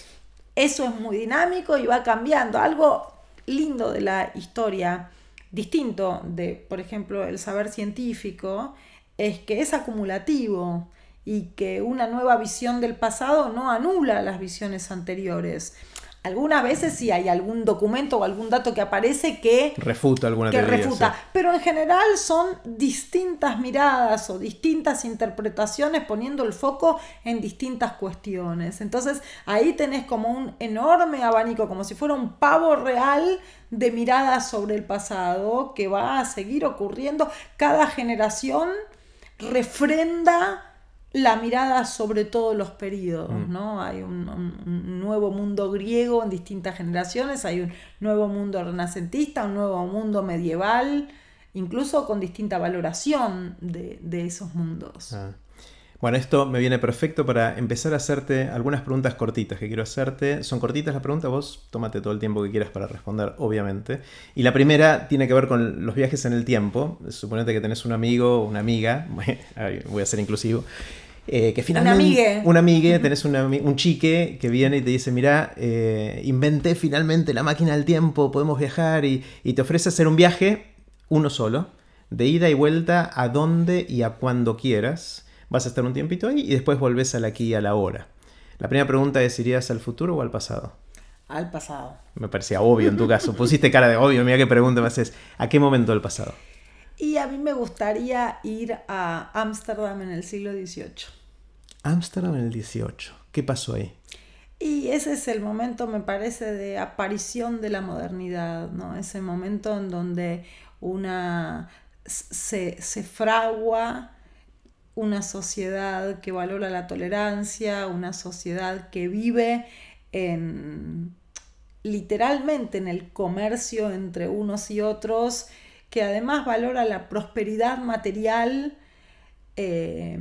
Speaker 2: eso es muy dinámico y va cambiando. Algo lindo de la historia, distinto de, por ejemplo, el saber científico, es que es acumulativo y que una nueva visión del pasado no anula las visiones anteriores. Algunas veces sí hay algún documento o algún dato que aparece que
Speaker 1: refuta alguna
Speaker 2: que refuta, pero en general son distintas miradas o distintas interpretaciones poniendo el foco en distintas cuestiones. Entonces ahí tenés como un enorme abanico, como si fuera un pavo real de miradas sobre el pasado que va a seguir ocurriendo. Cada generación refrenda la mirada sobre todos los periodos, mm. ¿no? Hay un, nuevo mundo griego en distintas generaciones, hay un nuevo mundo renacentista, un nuevo mundo medieval, incluso con distinta valoración de, esos mundos. Ah.
Speaker 1: Bueno, esto me viene perfecto para empezar a hacerte algunas preguntas cortitas que quiero hacerte. Son cortitas las preguntas, vos tómate todo el tiempo que quieras para responder, obviamente. Y la primera tiene que ver con los viajes en el tiempo. Suponete que tenés un amigo o una amiga, (laughs) voy a ser inclusivo, eh, que finalmente... Una amiga. tenés un chique que viene y te dice, mira, eh, inventé finalmente la máquina del tiempo, podemos viajar y, y te ofrece hacer un viaje, uno solo, de ida y vuelta a donde y a cuando quieras vas a estar un tiempito ahí y después volvés al aquí y a la hora. La primera pregunta es, ¿irías al futuro o al pasado?
Speaker 2: Al pasado.
Speaker 1: Me parecía obvio en tu (laughs) caso. Pusiste cara de obvio. Mira qué pregunta me haces. ¿A qué momento del pasado?
Speaker 2: Y a mí me gustaría ir a Ámsterdam en el siglo XVIII.
Speaker 1: Ámsterdam en el XVIII. ¿Qué pasó ahí?
Speaker 2: Y ese es el momento, me parece, de aparición de la modernidad, ¿no? Ese momento en donde una se, se fragua una sociedad que valora la tolerancia, una sociedad que vive en literalmente en el comercio entre unos y otros, que además valora la prosperidad material eh,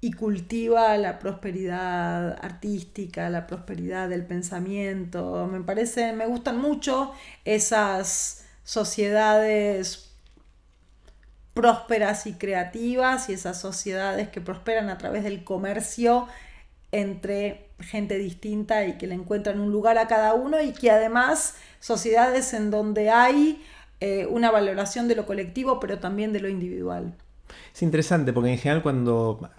Speaker 2: y cultiva la prosperidad artística, la prosperidad del pensamiento. Me parece, me gustan mucho esas sociedades prósperas y creativas y esas sociedades que prosperan a través del comercio entre gente distinta y que le encuentran un lugar a cada uno y que además sociedades en donde hay eh, una valoración de lo colectivo pero también de lo individual.
Speaker 1: Es interesante porque en general cuando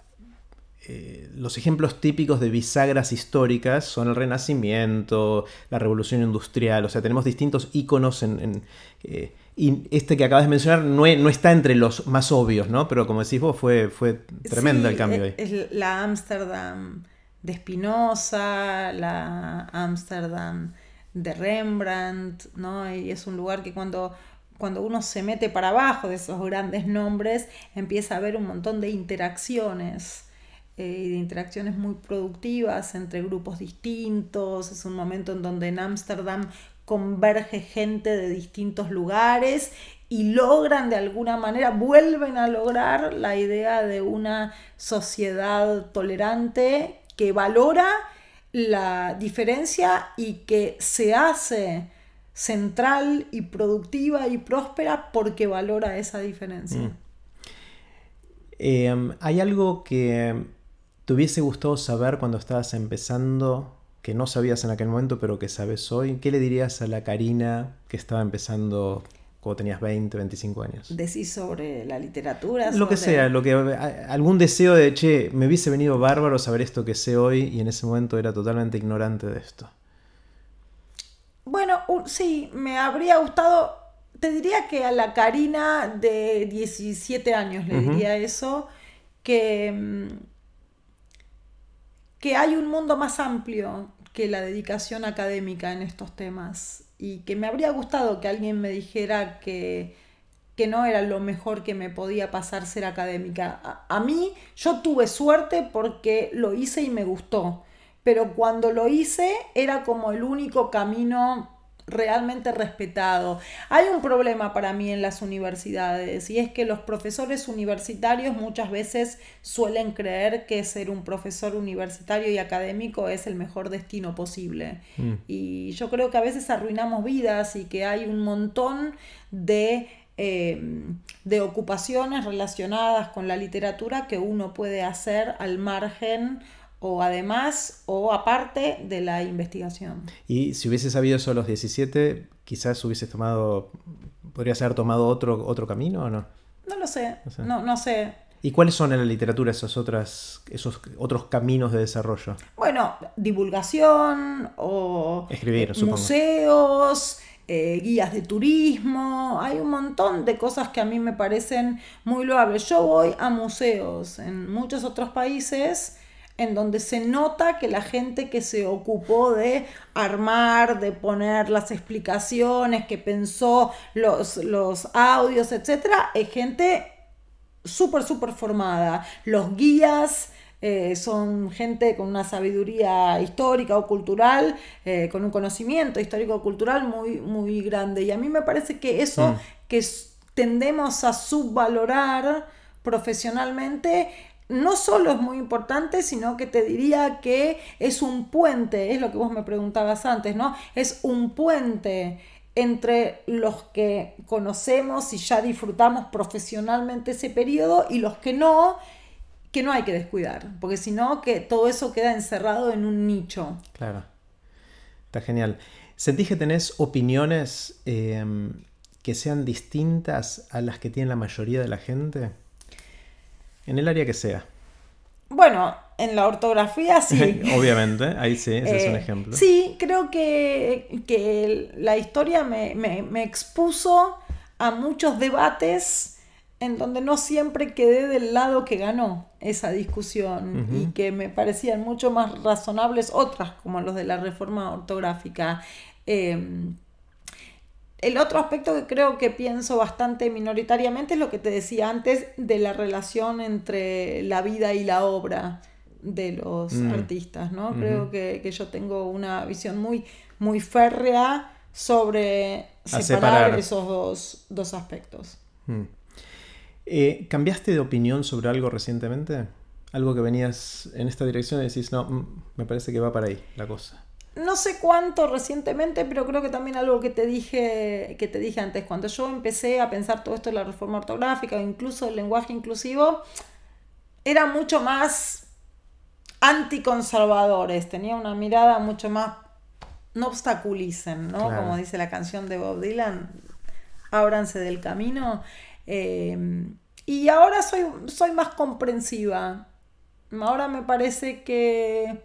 Speaker 1: eh, los ejemplos típicos de bisagras históricas son el Renacimiento, la Revolución Industrial, o sea, tenemos distintos íconos en, eh, y este que acabas de mencionar no, no, está entre los más obvios, ¿no? Pero como decís vos, fue, fue tremendo el cambio ahí.
Speaker 2: Es la Ámsterdam de Spinoza, la Ámsterdam de Rembrandt, ¿no? Y es un lugar que cuando, cuando uno se mete para abajo de esos grandes nombres, empieza a ver un montón de interacciones. Eh, y de interacciones muy productivas entre grupos distintos. Es un momento en donde en Ámsterdam converge gente de distintos lugares y logran de alguna manera, vuelven a lograr la idea de una sociedad tolerante que valora la diferencia y que se hace central y productiva y próspera porque valora esa diferencia. Mm.
Speaker 1: Em, ¿Hay algo que te hubiese gustado saber cuando estabas empezando que no sabías en aquel momento, pero que sabes hoy? ¿Qué le dirías a la Karina que estaba empezando cuando tenías 20, 25 años?
Speaker 2: Decís sobre la literatura.
Speaker 1: Lo que sea, lo que, algún deseo de, che, me hubiese venido bárbaro saber esto que sé hoy y en ese momento era totalmente ignorante de esto.
Speaker 2: Bueno, sí, me habría gustado, te diría que a la Karina de 17 años le diría eso, que mm, que hay un mundo más amplio que la dedicación académica en estos temas y que me habría gustado que alguien me dijera que, que no era lo mejor que me podía pasar ser académica. A, mí yo tuve suerte porque lo hice y me gustó, pero cuando lo hice era como el único camino realmente respetado. Hay un problema para mí en las universidades y es que los profesores universitarios muchas veces suelen creer que ser un profesor universitario y académico es el mejor destino posible. Mm. Y yo creo que a veces arruinamos vidas y que hay un montón de eh, de ocupaciones relacionadas con la literatura que uno puede hacer al margen o además o aparte de la investigación.
Speaker 1: Y si hubiese sabido eso a los 17, quizás hubiese tomado, podrías haber tomado otro, otro camino o no?
Speaker 2: No lo sé, no, no sé.
Speaker 1: ¿Y cuáles son en la literatura esos, otras, esos otros caminos de desarrollo?
Speaker 2: Bueno, divulgación o
Speaker 1: Escribir,
Speaker 2: museos, eh, guías de turismo, hay un montón de cosas que a mí me parecen muy loables. Yo voy a museos en muchos otros países en donde se nota que la gente que se ocupó de armar, de poner las explicaciones, que pensó los, los audios, etcétera, es gente súper, súper formada. Los guías eh, son gente con una sabiduría histórica o cultural, eh, con un conocimiento histórico o cultural muy, muy grande. Y a mí me parece que eso mm. que tendemos a subvalorar profesionalmente no solo es muy importante, sino que te diría que es un puente, es lo que vos me preguntabas antes, ¿no? Es un puente entre los que conocemos y ya disfrutamos profesionalmente ese periodo y los que no, que no hay que descuidar, porque si no, que todo eso queda encerrado en un nicho.
Speaker 1: Claro, está genial. ¿Sentís que tenés opiniones em, que sean distintas a las que tiene la mayoría de la gente? En el área que sea.
Speaker 2: Bueno, en la ortografía sí. (laughs)
Speaker 1: Obviamente, ahí sí, ese es un eh, ejemplo.
Speaker 2: Sí, creo que, la historia me, expuso a muchos debates en donde no siempre quedé del lado que ganó esa discusión y que me parecían mucho más razonables otras, como los de la reforma ortográfica. Em, el otro aspecto que creo que pienso bastante minoritariamente es lo que te decía antes de la relación entre la vida y la obra de los mm. artistas, ¿no? Creo que, yo tengo una visión muy, muy férrea sobre separar, esos dos, aspectos. Mm.
Speaker 1: Eh, ¿Cambiaste de opinión sobre algo recientemente? Algo que venías en esta dirección y decís, no, mm, me parece que va para ahí la cosa
Speaker 2: no sé cuánto recientemente, pero creo que también algo que te dije, que te dije antes, cuando yo empecé a pensar todo esto de la reforma ortográfica, incluso el lenguaje inclusivo, era mucho más anticonservadores, tenía una mirada mucho más no obstaculicen, ¿no? Como dice la canción de Bob Dylan, ábranse del camino. Eh, y ahora soy, soy más comprensiva. Ahora me parece que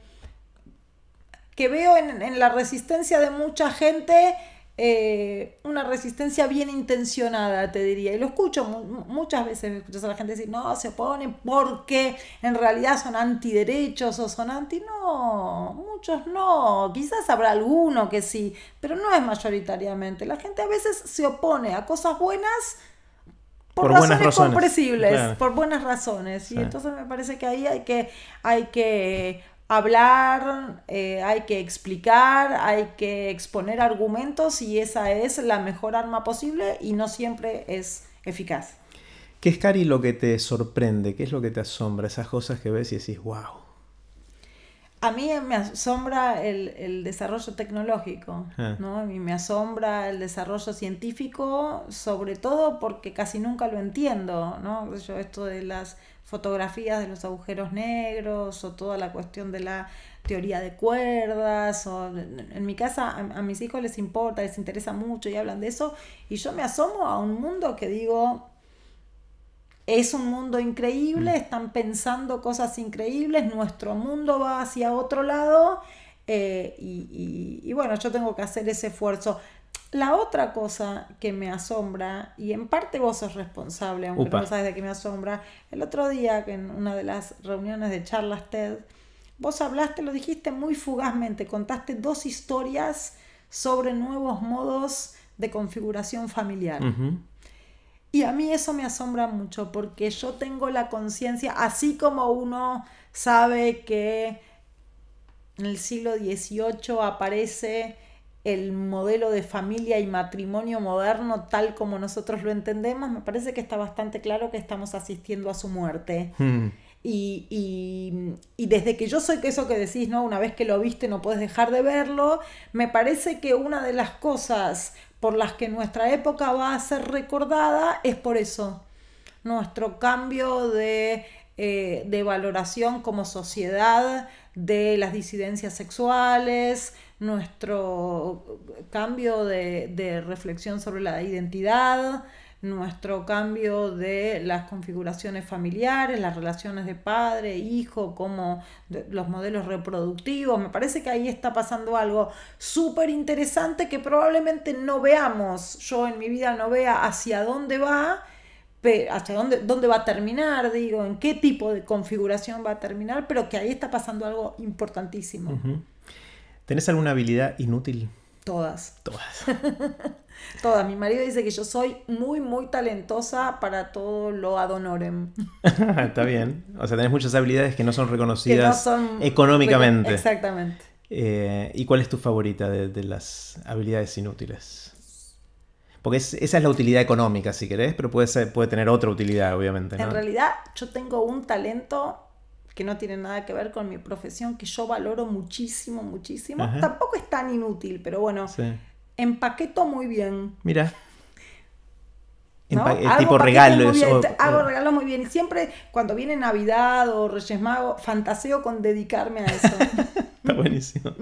Speaker 2: que veo en, la resistencia de mucha gente eh, una resistencia bien intencionada, te diría. Y lo escucho muchas veces, escuchas a la gente decir, no, se oponen porque en realidad son antiderechos o son anti... No, muchos no. Quizás habrá alguno que sí, pero no es mayoritariamente. La gente a veces se opone a cosas buenas por, razones, comprensibles, por buenas razones. Y entonces me parece que ahí hay que, hay que hablar, eh, hay que explicar, hay que exponer argumentos y esa es la mejor arma posible y no siempre es eficaz.
Speaker 1: ¿Qué es, Cari, lo que te sorprende? ¿Qué es lo que te asombra? Esas cosas que ves y decís, wow.
Speaker 2: A mí me asombra el, desarrollo tecnológico, ah. ¿no? A mí me asombra el desarrollo científico, sobre todo porque casi nunca lo entiendo, ¿no? Yo esto de las fotografías de los agujeros negros o toda la cuestión de la teoría de cuerdas o en mi casa a, mis hijos les importa, les interesa mucho y hablan de eso y yo me asomo a un mundo que digo es un mundo increíble, mm. están pensando cosas increíbles, nuestro mundo va hacia otro lado eh, y bueno, yo tengo que hacer ese esfuerzo. La otra cosa que me asombra, y en parte vos sos responsable, aunque no sabes de qué me asombra, el otro día en una de las reuniones de charlas TED, vos hablaste, lo dijiste muy fugazmente, contaste dos historias sobre nuevos modos de configuración familiar. Y a mí eso me asombra mucho porque yo tengo la conciencia, así como uno sabe que en el siglo XVIII aparece el modelo de familia y matrimonio moderno tal como nosotros lo entendemos, me parece que está bastante claro que estamos asistiendo a su muerte.
Speaker 1: Hmm.
Speaker 2: Y, y- y desde que yo soy que eso que decís, ¿no? Una vez que lo viste no puedes dejar de verlo, me parece que una de las cosas por las que nuestra época va a ser recordada es por eso. Nuestro cambio de, eh, de valoración como sociedad de las disidencias sexuales, nuestro cambio de, de reflexión sobre la identidad, nuestro cambio de las configuraciones familiares, las relaciones de padre, hijo, como los modelos reproductivos. Me parece que ahí está pasando algo súper interesante que probablemente no veamos, yo en mi vida no vea hacia dónde va, hacia dónde, dónde va a terminar, digo, en qué tipo de configuración va a terminar, pero que ahí está pasando algo importantísimo.
Speaker 1: Ujú. ¿Tenés alguna habilidad inútil?
Speaker 2: Todas.
Speaker 1: Todas. (laughs)
Speaker 2: Todas. Mi marido dice que yo soy muy, muy talentosa para todo lo ad honorem. (laughs)
Speaker 1: Está bien. O sea, tenés muchas habilidades que no son
Speaker 2: no
Speaker 1: reconocidas
Speaker 2: son
Speaker 1: económicamente.
Speaker 2: Exactamente.
Speaker 1: Eh, ¿Y cuál es tu favorita de, de las habilidades inútiles? Porque es- esa es la utilidad económica, si querés, pero puede, ser- puede tener otra utilidad, obviamente. ¿no?
Speaker 2: En realidad, yo tengo un talento que no tiene nada que ver con mi profesión, que yo valoro muchísimo, muchísimo.
Speaker 1: Ajá.
Speaker 2: Tampoco es tan inútil, pero bueno,
Speaker 1: Sí.
Speaker 2: empaqueto muy bien.
Speaker 1: Mira.
Speaker 2: ¿no? Hago
Speaker 1: tipo regalos.
Speaker 2: muy bien,
Speaker 1: o-
Speaker 2: hago regalos muy bien. Y siempre cuando viene Navidad o Reyes Magos, fantaseo con dedicarme a eso. (laughs)
Speaker 1: Está buenísimo.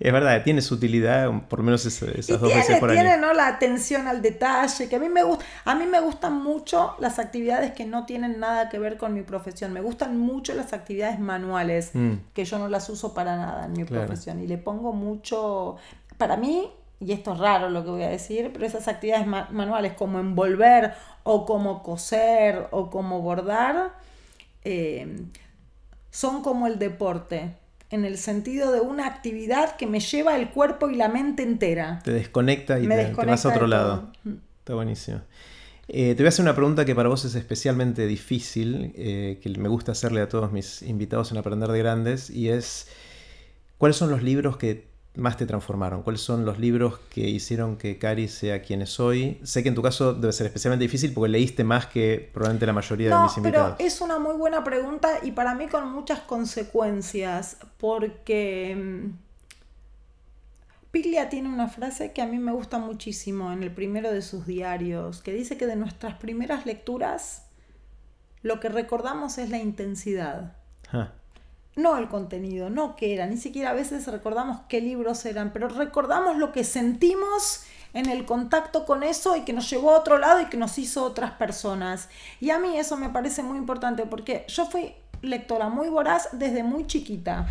Speaker 1: Es verdad, tiene su utilidad, por lo menos es- esas
Speaker 2: Y
Speaker 1: dos veces por
Speaker 2: tiene,
Speaker 1: año.
Speaker 2: ¿no? la atención al detalle, que a mí me gusta, a mí me gustan mucho las actividades que no tienen nada que ver con mi profesión. Me gustan mucho las actividades manuales,
Speaker 1: Mm.
Speaker 2: que yo no las uso para nada en mi
Speaker 1: Claro.
Speaker 2: profesión. Y le pongo mucho, para mí, y esto es raro lo que voy a decir, pero esas actividades ma- manuales como envolver o como coser o como bordar, eh, son como el deporte, en el sentido de una actividad que me lleva el cuerpo y la mente entera.
Speaker 1: Te desconecta y
Speaker 2: Me
Speaker 1: te, vas a otro lado.
Speaker 2: todo.
Speaker 1: Está buenísimo. Eh, te voy a hacer una pregunta que para vos es especialmente difícil, eh, que me gusta hacerle a todos mis invitados en Aprender de Grandes, y es, ¿cuáles son los libros que más te transformaron? ¿Cuáles son los libros que hicieron que Cari sea quien es hoy? Sé que en tu caso debe ser especialmente difícil porque leíste más que probablemente la mayoría de mis
Speaker 2: pero
Speaker 1: invitados.
Speaker 2: es una muy buena pregunta y para mí con muchas consecuencias, porque mm, Piglia tiene una frase que a mí me gusta muchísimo en el primero de sus diarios, que dice que de nuestras primeras lecturas lo que recordamos es la intensidad.
Speaker 1: Ah,
Speaker 2: No el contenido, no qué era, ni siquiera a veces recordamos qué libros eran, pero recordamos lo que sentimos en el contacto con eso y que nos llevó a otro lado y que nos hizo otras personas. Y a mí eso me parece muy importante porque yo fui lectora muy voraz desde muy chiquita,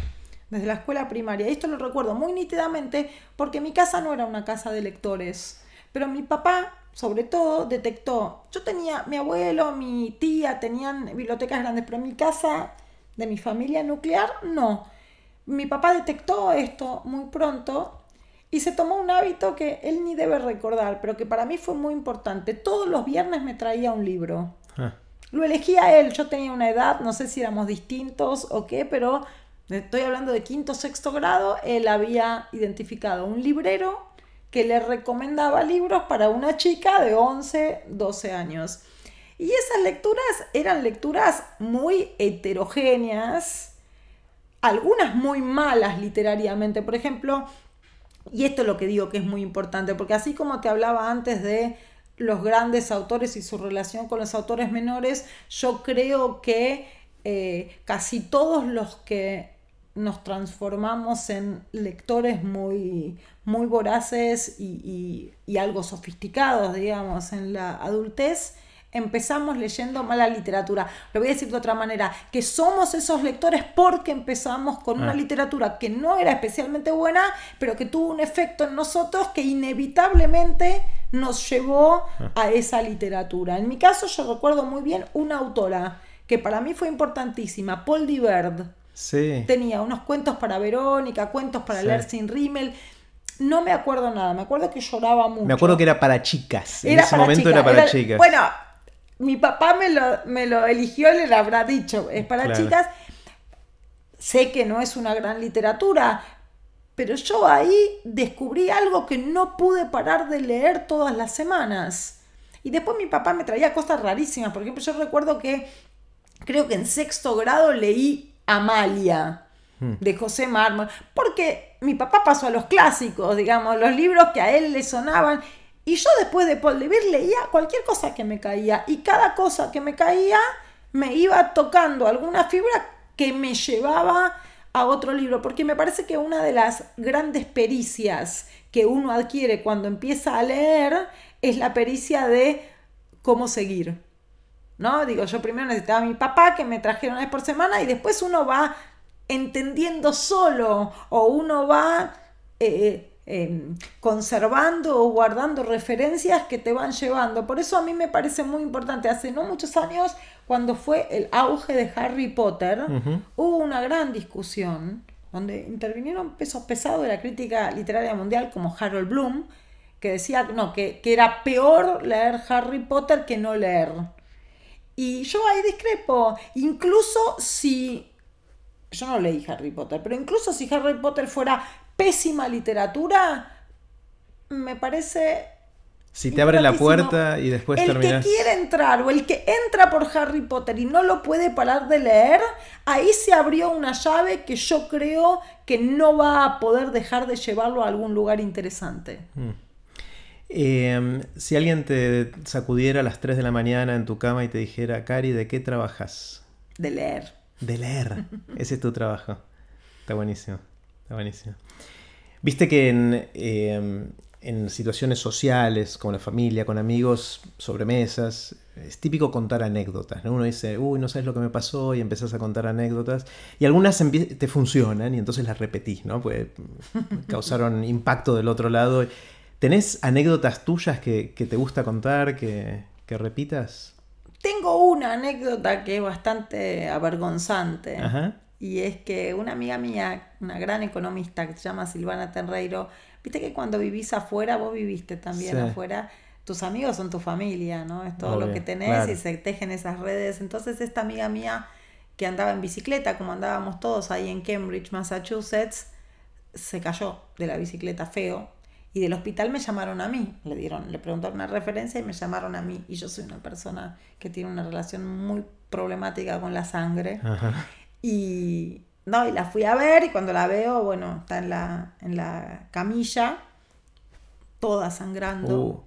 Speaker 2: desde la escuela primaria. Esto lo recuerdo muy nítidamente porque mi casa no era una casa de lectores, pero mi papá sobre todo detectó, yo tenía, mi abuelo, mi tía tenían bibliotecas grandes, pero en mi casa de mi familia nuclear, no. Mi papá detectó esto muy pronto y se tomó un hábito que él ni debe recordar, pero que para mí fue muy importante. Todos los viernes me traía un libro.
Speaker 1: ah,
Speaker 2: Lo elegía él, yo tenía una edad, no sé si éramos distintos o qué, pero estoy hablando de quinto, sexto grado, él había identificado un librero que le recomendaba libros para una chica de 11, 12 años. Y esas lecturas eran lecturas muy heterogéneas, algunas muy malas literariamente. Por ejemplo, y esto es lo que digo que es muy importante, porque así como te hablaba antes de los grandes autores y su relación con los autores menores, yo creo que eh, casi todos los que nos transformamos en lectores muy, muy voraces y, y- y algo sofisticados, digamos, en la adultez, empezamos leyendo mala literatura. Lo voy a decir de otra manera, que somos esos lectores porque empezamos con una
Speaker 1: Ah.
Speaker 2: literatura que no era especialmente buena, pero que tuvo un efecto en nosotros que inevitablemente nos llevó a esa literatura. En mi caso yo recuerdo muy bien una autora que para mí fue importantísima, Paul Diverd.
Speaker 1: sí.
Speaker 2: Tenía unos cuentos para Verónica, cuentos para
Speaker 1: Sí.
Speaker 2: leer sin rímel. No me acuerdo nada, me acuerdo que lloraba mucho.
Speaker 1: Me acuerdo que era para chicas. En ese momento
Speaker 2: chicas,
Speaker 1: era para
Speaker 2: era-
Speaker 1: chicas.
Speaker 2: Bueno, mi papá me lo, me lo eligió, le habrá dicho, es para
Speaker 1: Claro.
Speaker 2: chicas. Sé que no es una gran literatura, pero yo ahí descubrí algo que no pude parar de leer todas las semanas. Y después mi papá me traía cosas rarísimas. Por ejemplo, yo recuerdo que creo que en sexto grado leí Amalia hmm. de José Mármol, porque mi papá pasó a los clásicos, digamos, los libros que a él le sonaban. Y yo después de Paul leía cualquier cosa que me caía. Y cada cosa que me caía me iba tocando alguna fibra que me llevaba a otro libro, porque me parece que una de las grandes pericias que uno adquiere cuando empieza a leer es la pericia de cómo seguir. ¿No? Digo, yo primero necesitaba a mi papá que me trajera una vez por semana y después uno va entendiendo solo o uno va eh, Em, conservando o guardando referencias que te van llevando. Por eso a mí me parece muy importante. Hace no muchos años, cuando fue el auge de Harry Potter, hubo una gran discusión donde intervinieron pesos pesados de la crítica literaria mundial como Harold Bloom, que decía no, que, que era peor leer Harry Potter que no leer. Y yo ahí discrepo. Incluso si yo no leí Harry Potter, pero incluso si Harry Potter fuera pésima literatura, me parece...
Speaker 1: Si te abre la puerta y después
Speaker 2: el
Speaker 1: El que
Speaker 2: quiere entrar o el que entra por Harry Potter y no lo puede parar de leer, ahí se abrió una llave que yo creo que no va a poder dejar de llevarlo a algún lugar interesante.
Speaker 1: Mm. Em, si alguien te sacudiera a las 3 de la mañana en tu cama y te dijera, Cari, ¿de qué trabajas?
Speaker 2: De leer.
Speaker 1: De leer. (laughs) Ese es tu trabajo. Está buenísimo. Está buenísimo. Viste que em, en, situaciones sociales, con la familia, con amigos, sobre mesas, es típico contar anécdotas. ¿no? Uno dice, uy, no sabes lo que me pasó, y empezás a contar anécdotas. Y algunas te funcionan y entonces las repetís, ¿no? Pues (laughs) causaron impacto del otro lado. ¿Tenés anécdotas tuyas que, te gusta contar, que, que, repitas?
Speaker 2: Tengo una anécdota que es bastante avergonzante. Ajá y es que una amiga mía, una gran economista que se llama Silvana Tenreiro, viste que cuando vivís afuera, vos viviste también afuera, tus amigos son tu familia, ¿no? Es todo lo que tenés y se tejen esas redes. Entonces esta amiga mía que andaba en bicicleta, como andábamos todos ahí en Cambridge, Massachusetts, se cayó de la bicicleta feo y del hospital me llamaron a mí, le dieron, le preguntaron una referencia y me llamaron a mí. Y yo soy una persona que tiene una relación muy problemática con la sangre. Ajá. Y, no, y la fui a ver y cuando la veo, bueno, está en la, en la camilla, toda sangrando. Uh.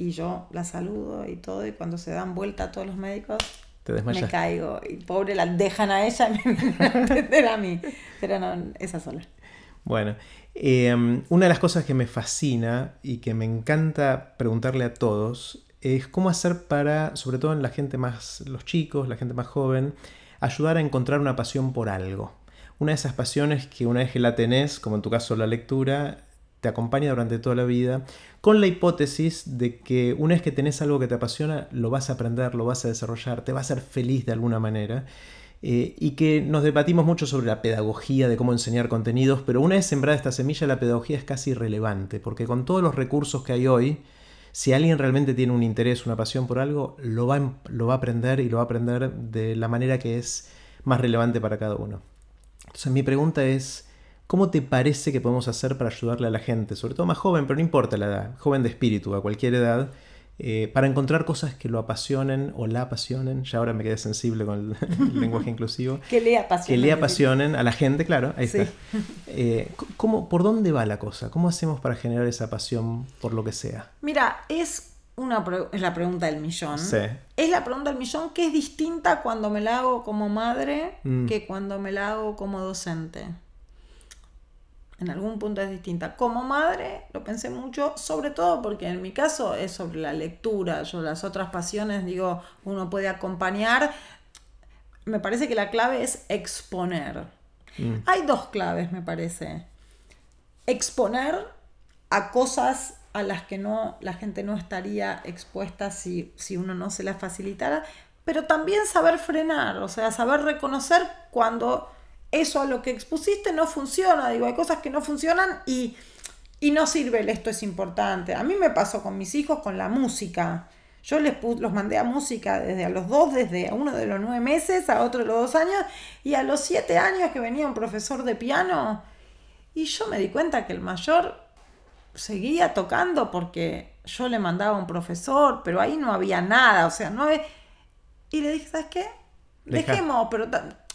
Speaker 2: Y yo la saludo y todo, y cuando se dan vuelta todos los médicos, me caigo. Y pobre, la dejan a ella y (laughs) me vienen a a mí. Pero no, esa sola.
Speaker 1: Bueno, em, una de las cosas que me fascina y que me encanta preguntarle a todos es cómo hacer para, sobre todo en la gente más, los chicos, la gente más joven, ayudar a encontrar una pasión por algo. Una de esas pasiones que una vez que la tenés, como en tu caso la lectura, te acompaña durante toda la vida, con la hipótesis de que una vez que tenés algo que te apasiona, lo vas a aprender, lo vas a desarrollar, te va a hacer feliz de alguna manera. Eh, y que nos debatimos mucho sobre la pedagogía, de cómo enseñar contenidos, pero una vez sembrada esta semilla, la pedagogía es casi irrelevante, porque con todos los recursos que hay hoy, si alguien realmente tiene un interés, una pasión por algo, lo va, em, lo va a aprender y lo va a aprender de la manera que es más relevante para cada uno. Entonces mi pregunta es, ¿cómo te parece que podemos hacer para ayudarle a la gente, sobre todo más joven, pero no importa la edad, joven de espíritu, a cualquier edad, eh, para encontrar cosas que lo apasionen o la apasionen. Ya ahora me quedé sensible con el, (laughs) lenguaje inclusivo. (laughs)
Speaker 2: que le apasionen.
Speaker 1: Que le apasionen a la gente, claro, ahí está. Eh, ¿Por dónde va la cosa? ¿Cómo hacemos para generar esa pasión por lo que sea?
Speaker 2: Mira, es, una, es la pregunta del millón. Sí. Es la pregunta del millón que es distinta cuando me la hago como madre mm. que cuando me la hago como docente en algún punto es distinta. Como madre lo pensé mucho, sobre todo porque en mi caso es sobre la lectura. Yo las otras pasiones, digo, uno puede acompañar. Me parece que la clave es exponer. Mm. Hay dos claves, me parece. Exponer a cosas a las que no, la gente no estaría expuesta si, si uno no se las facilitara, pero también saber frenar, o sea, saber reconocer cuando eso a lo que expusiste no funciona. Digo, hay cosas que no funcionan y, no sirve esto es importante. A mí me pasó con mis hijos con la música. Yo les los mandé a música desde a los dos, desde a uno de los nueve meses, a otro de los dos años, y a los siete años que venía un profesor de piano, Y yo me di cuenta que el mayor seguía tocando porque yo le mandaba a un profesor, pero ahí no había nada, o sea, no había... Y le dije, ¿sabes qué? Dejemos, pero...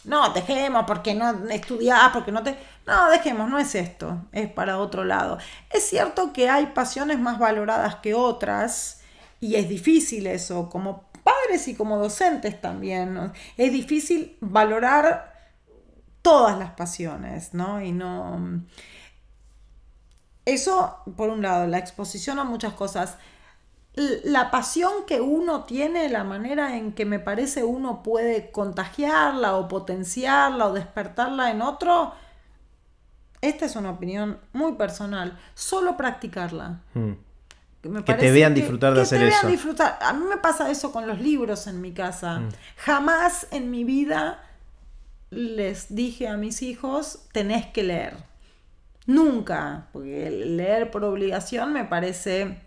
Speaker 2: No, dejemos porque no estudiás, porque no te... No, dejemos, no es esto, es para otro lado. Es cierto que hay pasiones más valoradas que otras y es difícil eso, como padres y como docentes también. Es difícil valorar todas las pasiones, ¿no? Y no... Eso, por un lado, la exposición a muchas cosas la pasión que uno tiene, la manera en que me parece uno puede contagiarla o potenciarla o despertarla en otro, esta es una opinión muy personal. Solo practicarla.
Speaker 1: Hmm. Que, te vean disfrutar de hacer
Speaker 2: te
Speaker 1: eso.
Speaker 2: Vean disfrutar. A mí me pasa eso con los libros en mi casa. Hmm. Jamás en mi vida les dije a mis hijos, tenés que leer. Nunca, porque leer por obligación me parece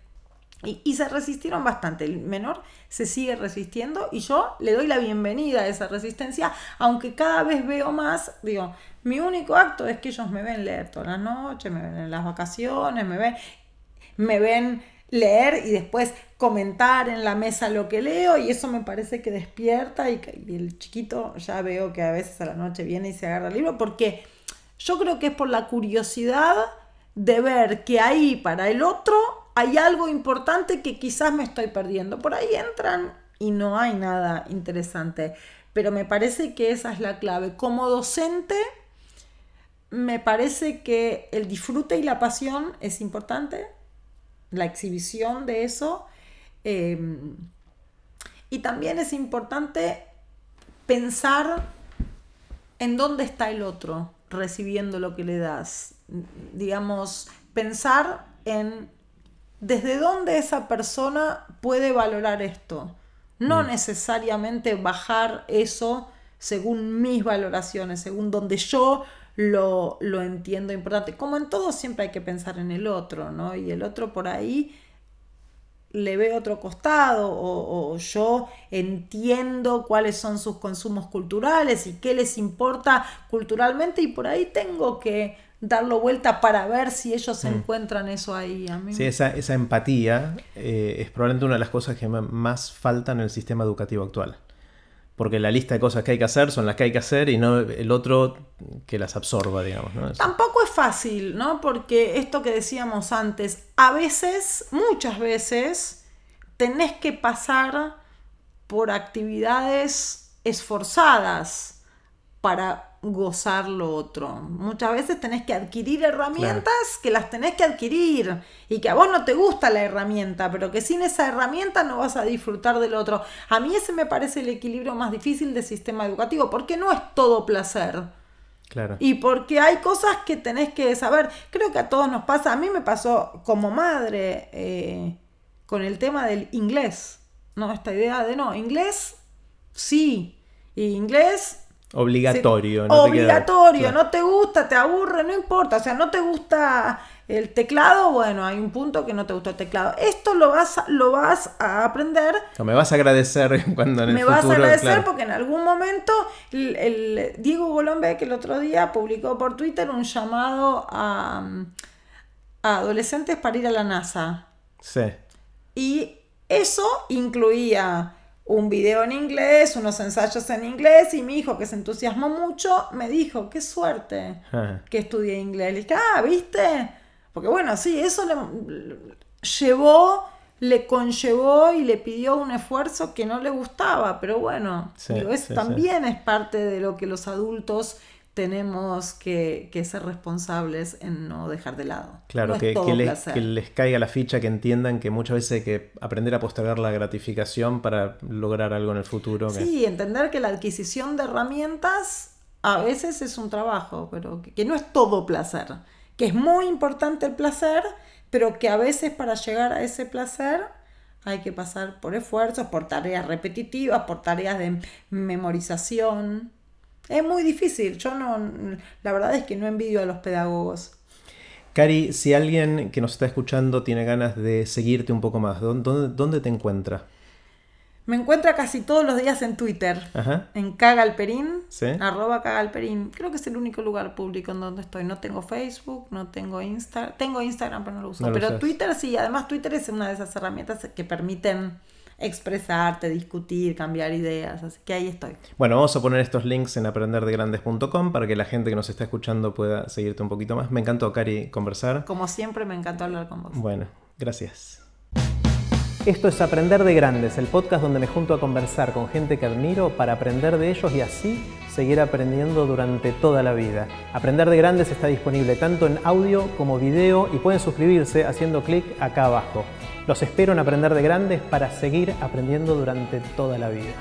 Speaker 2: y, se resistieron bastante. El menor se sigue resistiendo y yo le doy la bienvenida a esa resistencia, aunque cada vez veo más, digo, mi único acto es que ellos me ven leer toda la noche, me ven en las vacaciones, me ven, me ven leer y después comentar en la mesa lo que leo y eso me parece que despierta y, y el chiquito ya veo que a veces a la noche viene y se agarra el libro porque yo creo que es por la curiosidad de ver que ahí para el otro hay algo importante que quizás me estoy perdiendo. Por ahí entran y no hay nada interesante. Pero me parece que esa es la clave. Como docente, me parece que el disfrute y la pasión es importante. La exhibición de eso. Em, y también es importante pensar en dónde está el otro recibiendo lo que le das. Digamos, pensar en desde dónde esa persona puede valorar esto. No mm. necesariamente bajar eso según mis valoraciones, según donde yo lo, lo, entiendo importante. Como en todo siempre hay que pensar en el otro, ¿no? Y el otro por ahí le ve otro costado o, o, yo entiendo cuáles son sus consumos culturales y qué les importa culturalmente y por ahí tengo que darlo vuelta para ver si ellos mm. encuentran eso ahí. A
Speaker 1: Sí, esa, esa empatía eh, es probablemente una de las cosas que más falta en el sistema educativo actual. Porque la lista de cosas que hay que hacer son las que hay que hacer y no el otro que las absorba, digamos.
Speaker 2: Tampoco es fácil, ¿no? Porque esto que decíamos antes, a veces, muchas veces, tenés que pasar por actividades esforzadas para gozar lo otro. Muchas veces tenés que adquirir herramientas que las tenés que adquirir y que a vos no te gusta la herramienta, pero que sin esa herramienta no vas a disfrutar del otro. A mí ese me parece el equilibrio más difícil del sistema educativo, porque no es todo placer.
Speaker 1: Claro.
Speaker 2: Y porque hay cosas que tenés que saber. Creo que a todos nos pasa. A mí me pasó como madre eh, con el tema del inglés. ¿No? Esta idea de no, inglés sí. Y inglés
Speaker 1: Obligatorio.
Speaker 2: no obligatorio, te no te gusta, te aburre, no importa. O sea, no te gusta el teclado, bueno, hay un punto que no te gusta el teclado. Esto lo vas, lo vas a aprender.
Speaker 1: me vas a agradecer (laughs) cuando en el
Speaker 2: Me vas a agradecer porque en algún momento el, Diego Golombe, que el otro día publicó por Twitter un llamado a, a adolescentes para ir a la NASA.
Speaker 1: Sí.
Speaker 2: Y eso incluía un video en inglés, unos ensayos en inglés y mi hijo que se entusiasmó mucho me dijo, qué suerte que estudié inglés. Le dije, ah, ¿viste? Porque bueno, sí, eso le llevó, le conllevó y le pidió un esfuerzo que no le gustaba, pero bueno, eso también es parte de lo que los adultos tenemos que, ser responsables en no dejar de lado.
Speaker 1: Claro, que, les, caiga la ficha, que entiendan que muchas veces hay que aprender a postergar la gratificación para lograr algo en el futuro.
Speaker 2: Sí, entender que la adquisición de herramientas a veces es un trabajo, pero que, no es todo placer, que es muy importante el placer, pero que a veces para llegar a ese placer hay que pasar por esfuerzos, por tareas repetitivas, por tareas de memorización. Es muy difícil. Yo no, la verdad es que no envidio a los pedagogos.
Speaker 1: Cari, si alguien que nos está escuchando tiene ganas de seguirte un poco más, ¿dónde, dónde te encuentra?
Speaker 2: Me encuentra casi todos los días en Twitter.
Speaker 1: Ajá.
Speaker 2: En Cagalperín.
Speaker 1: Sí.
Speaker 2: Arroba Cagalperín. Creo que es el único lugar público en donde estoy. No tengo Facebook, no tengo Instagram. Tengo Instagram, pero no lo uso.
Speaker 1: No lo
Speaker 2: pero. Twitter sí. Además, Twitter es una de esas herramientas que permiten expresarte, discutir, cambiar ideas. Así que ahí estoy.
Speaker 1: Bueno, vamos a poner estos links en aprenderdegrandes.com para que la gente que nos está escuchando pueda seguirte un poquito más. Me encantó, Cari, conversar.
Speaker 2: Como siempre, me encantó hablar con vos.
Speaker 1: Bueno, gracias. Esto es Aprender de Grandes, el podcast donde me junto a conversar con gente que admiro para aprender de ellos y así seguir aprendiendo durante toda la vida. Aprender de Grandes está disponible tanto en audio como video y pueden suscribirse haciendo clic acá abajo. Los espero en Aprender de Grandes para seguir aprendiendo durante toda la vida.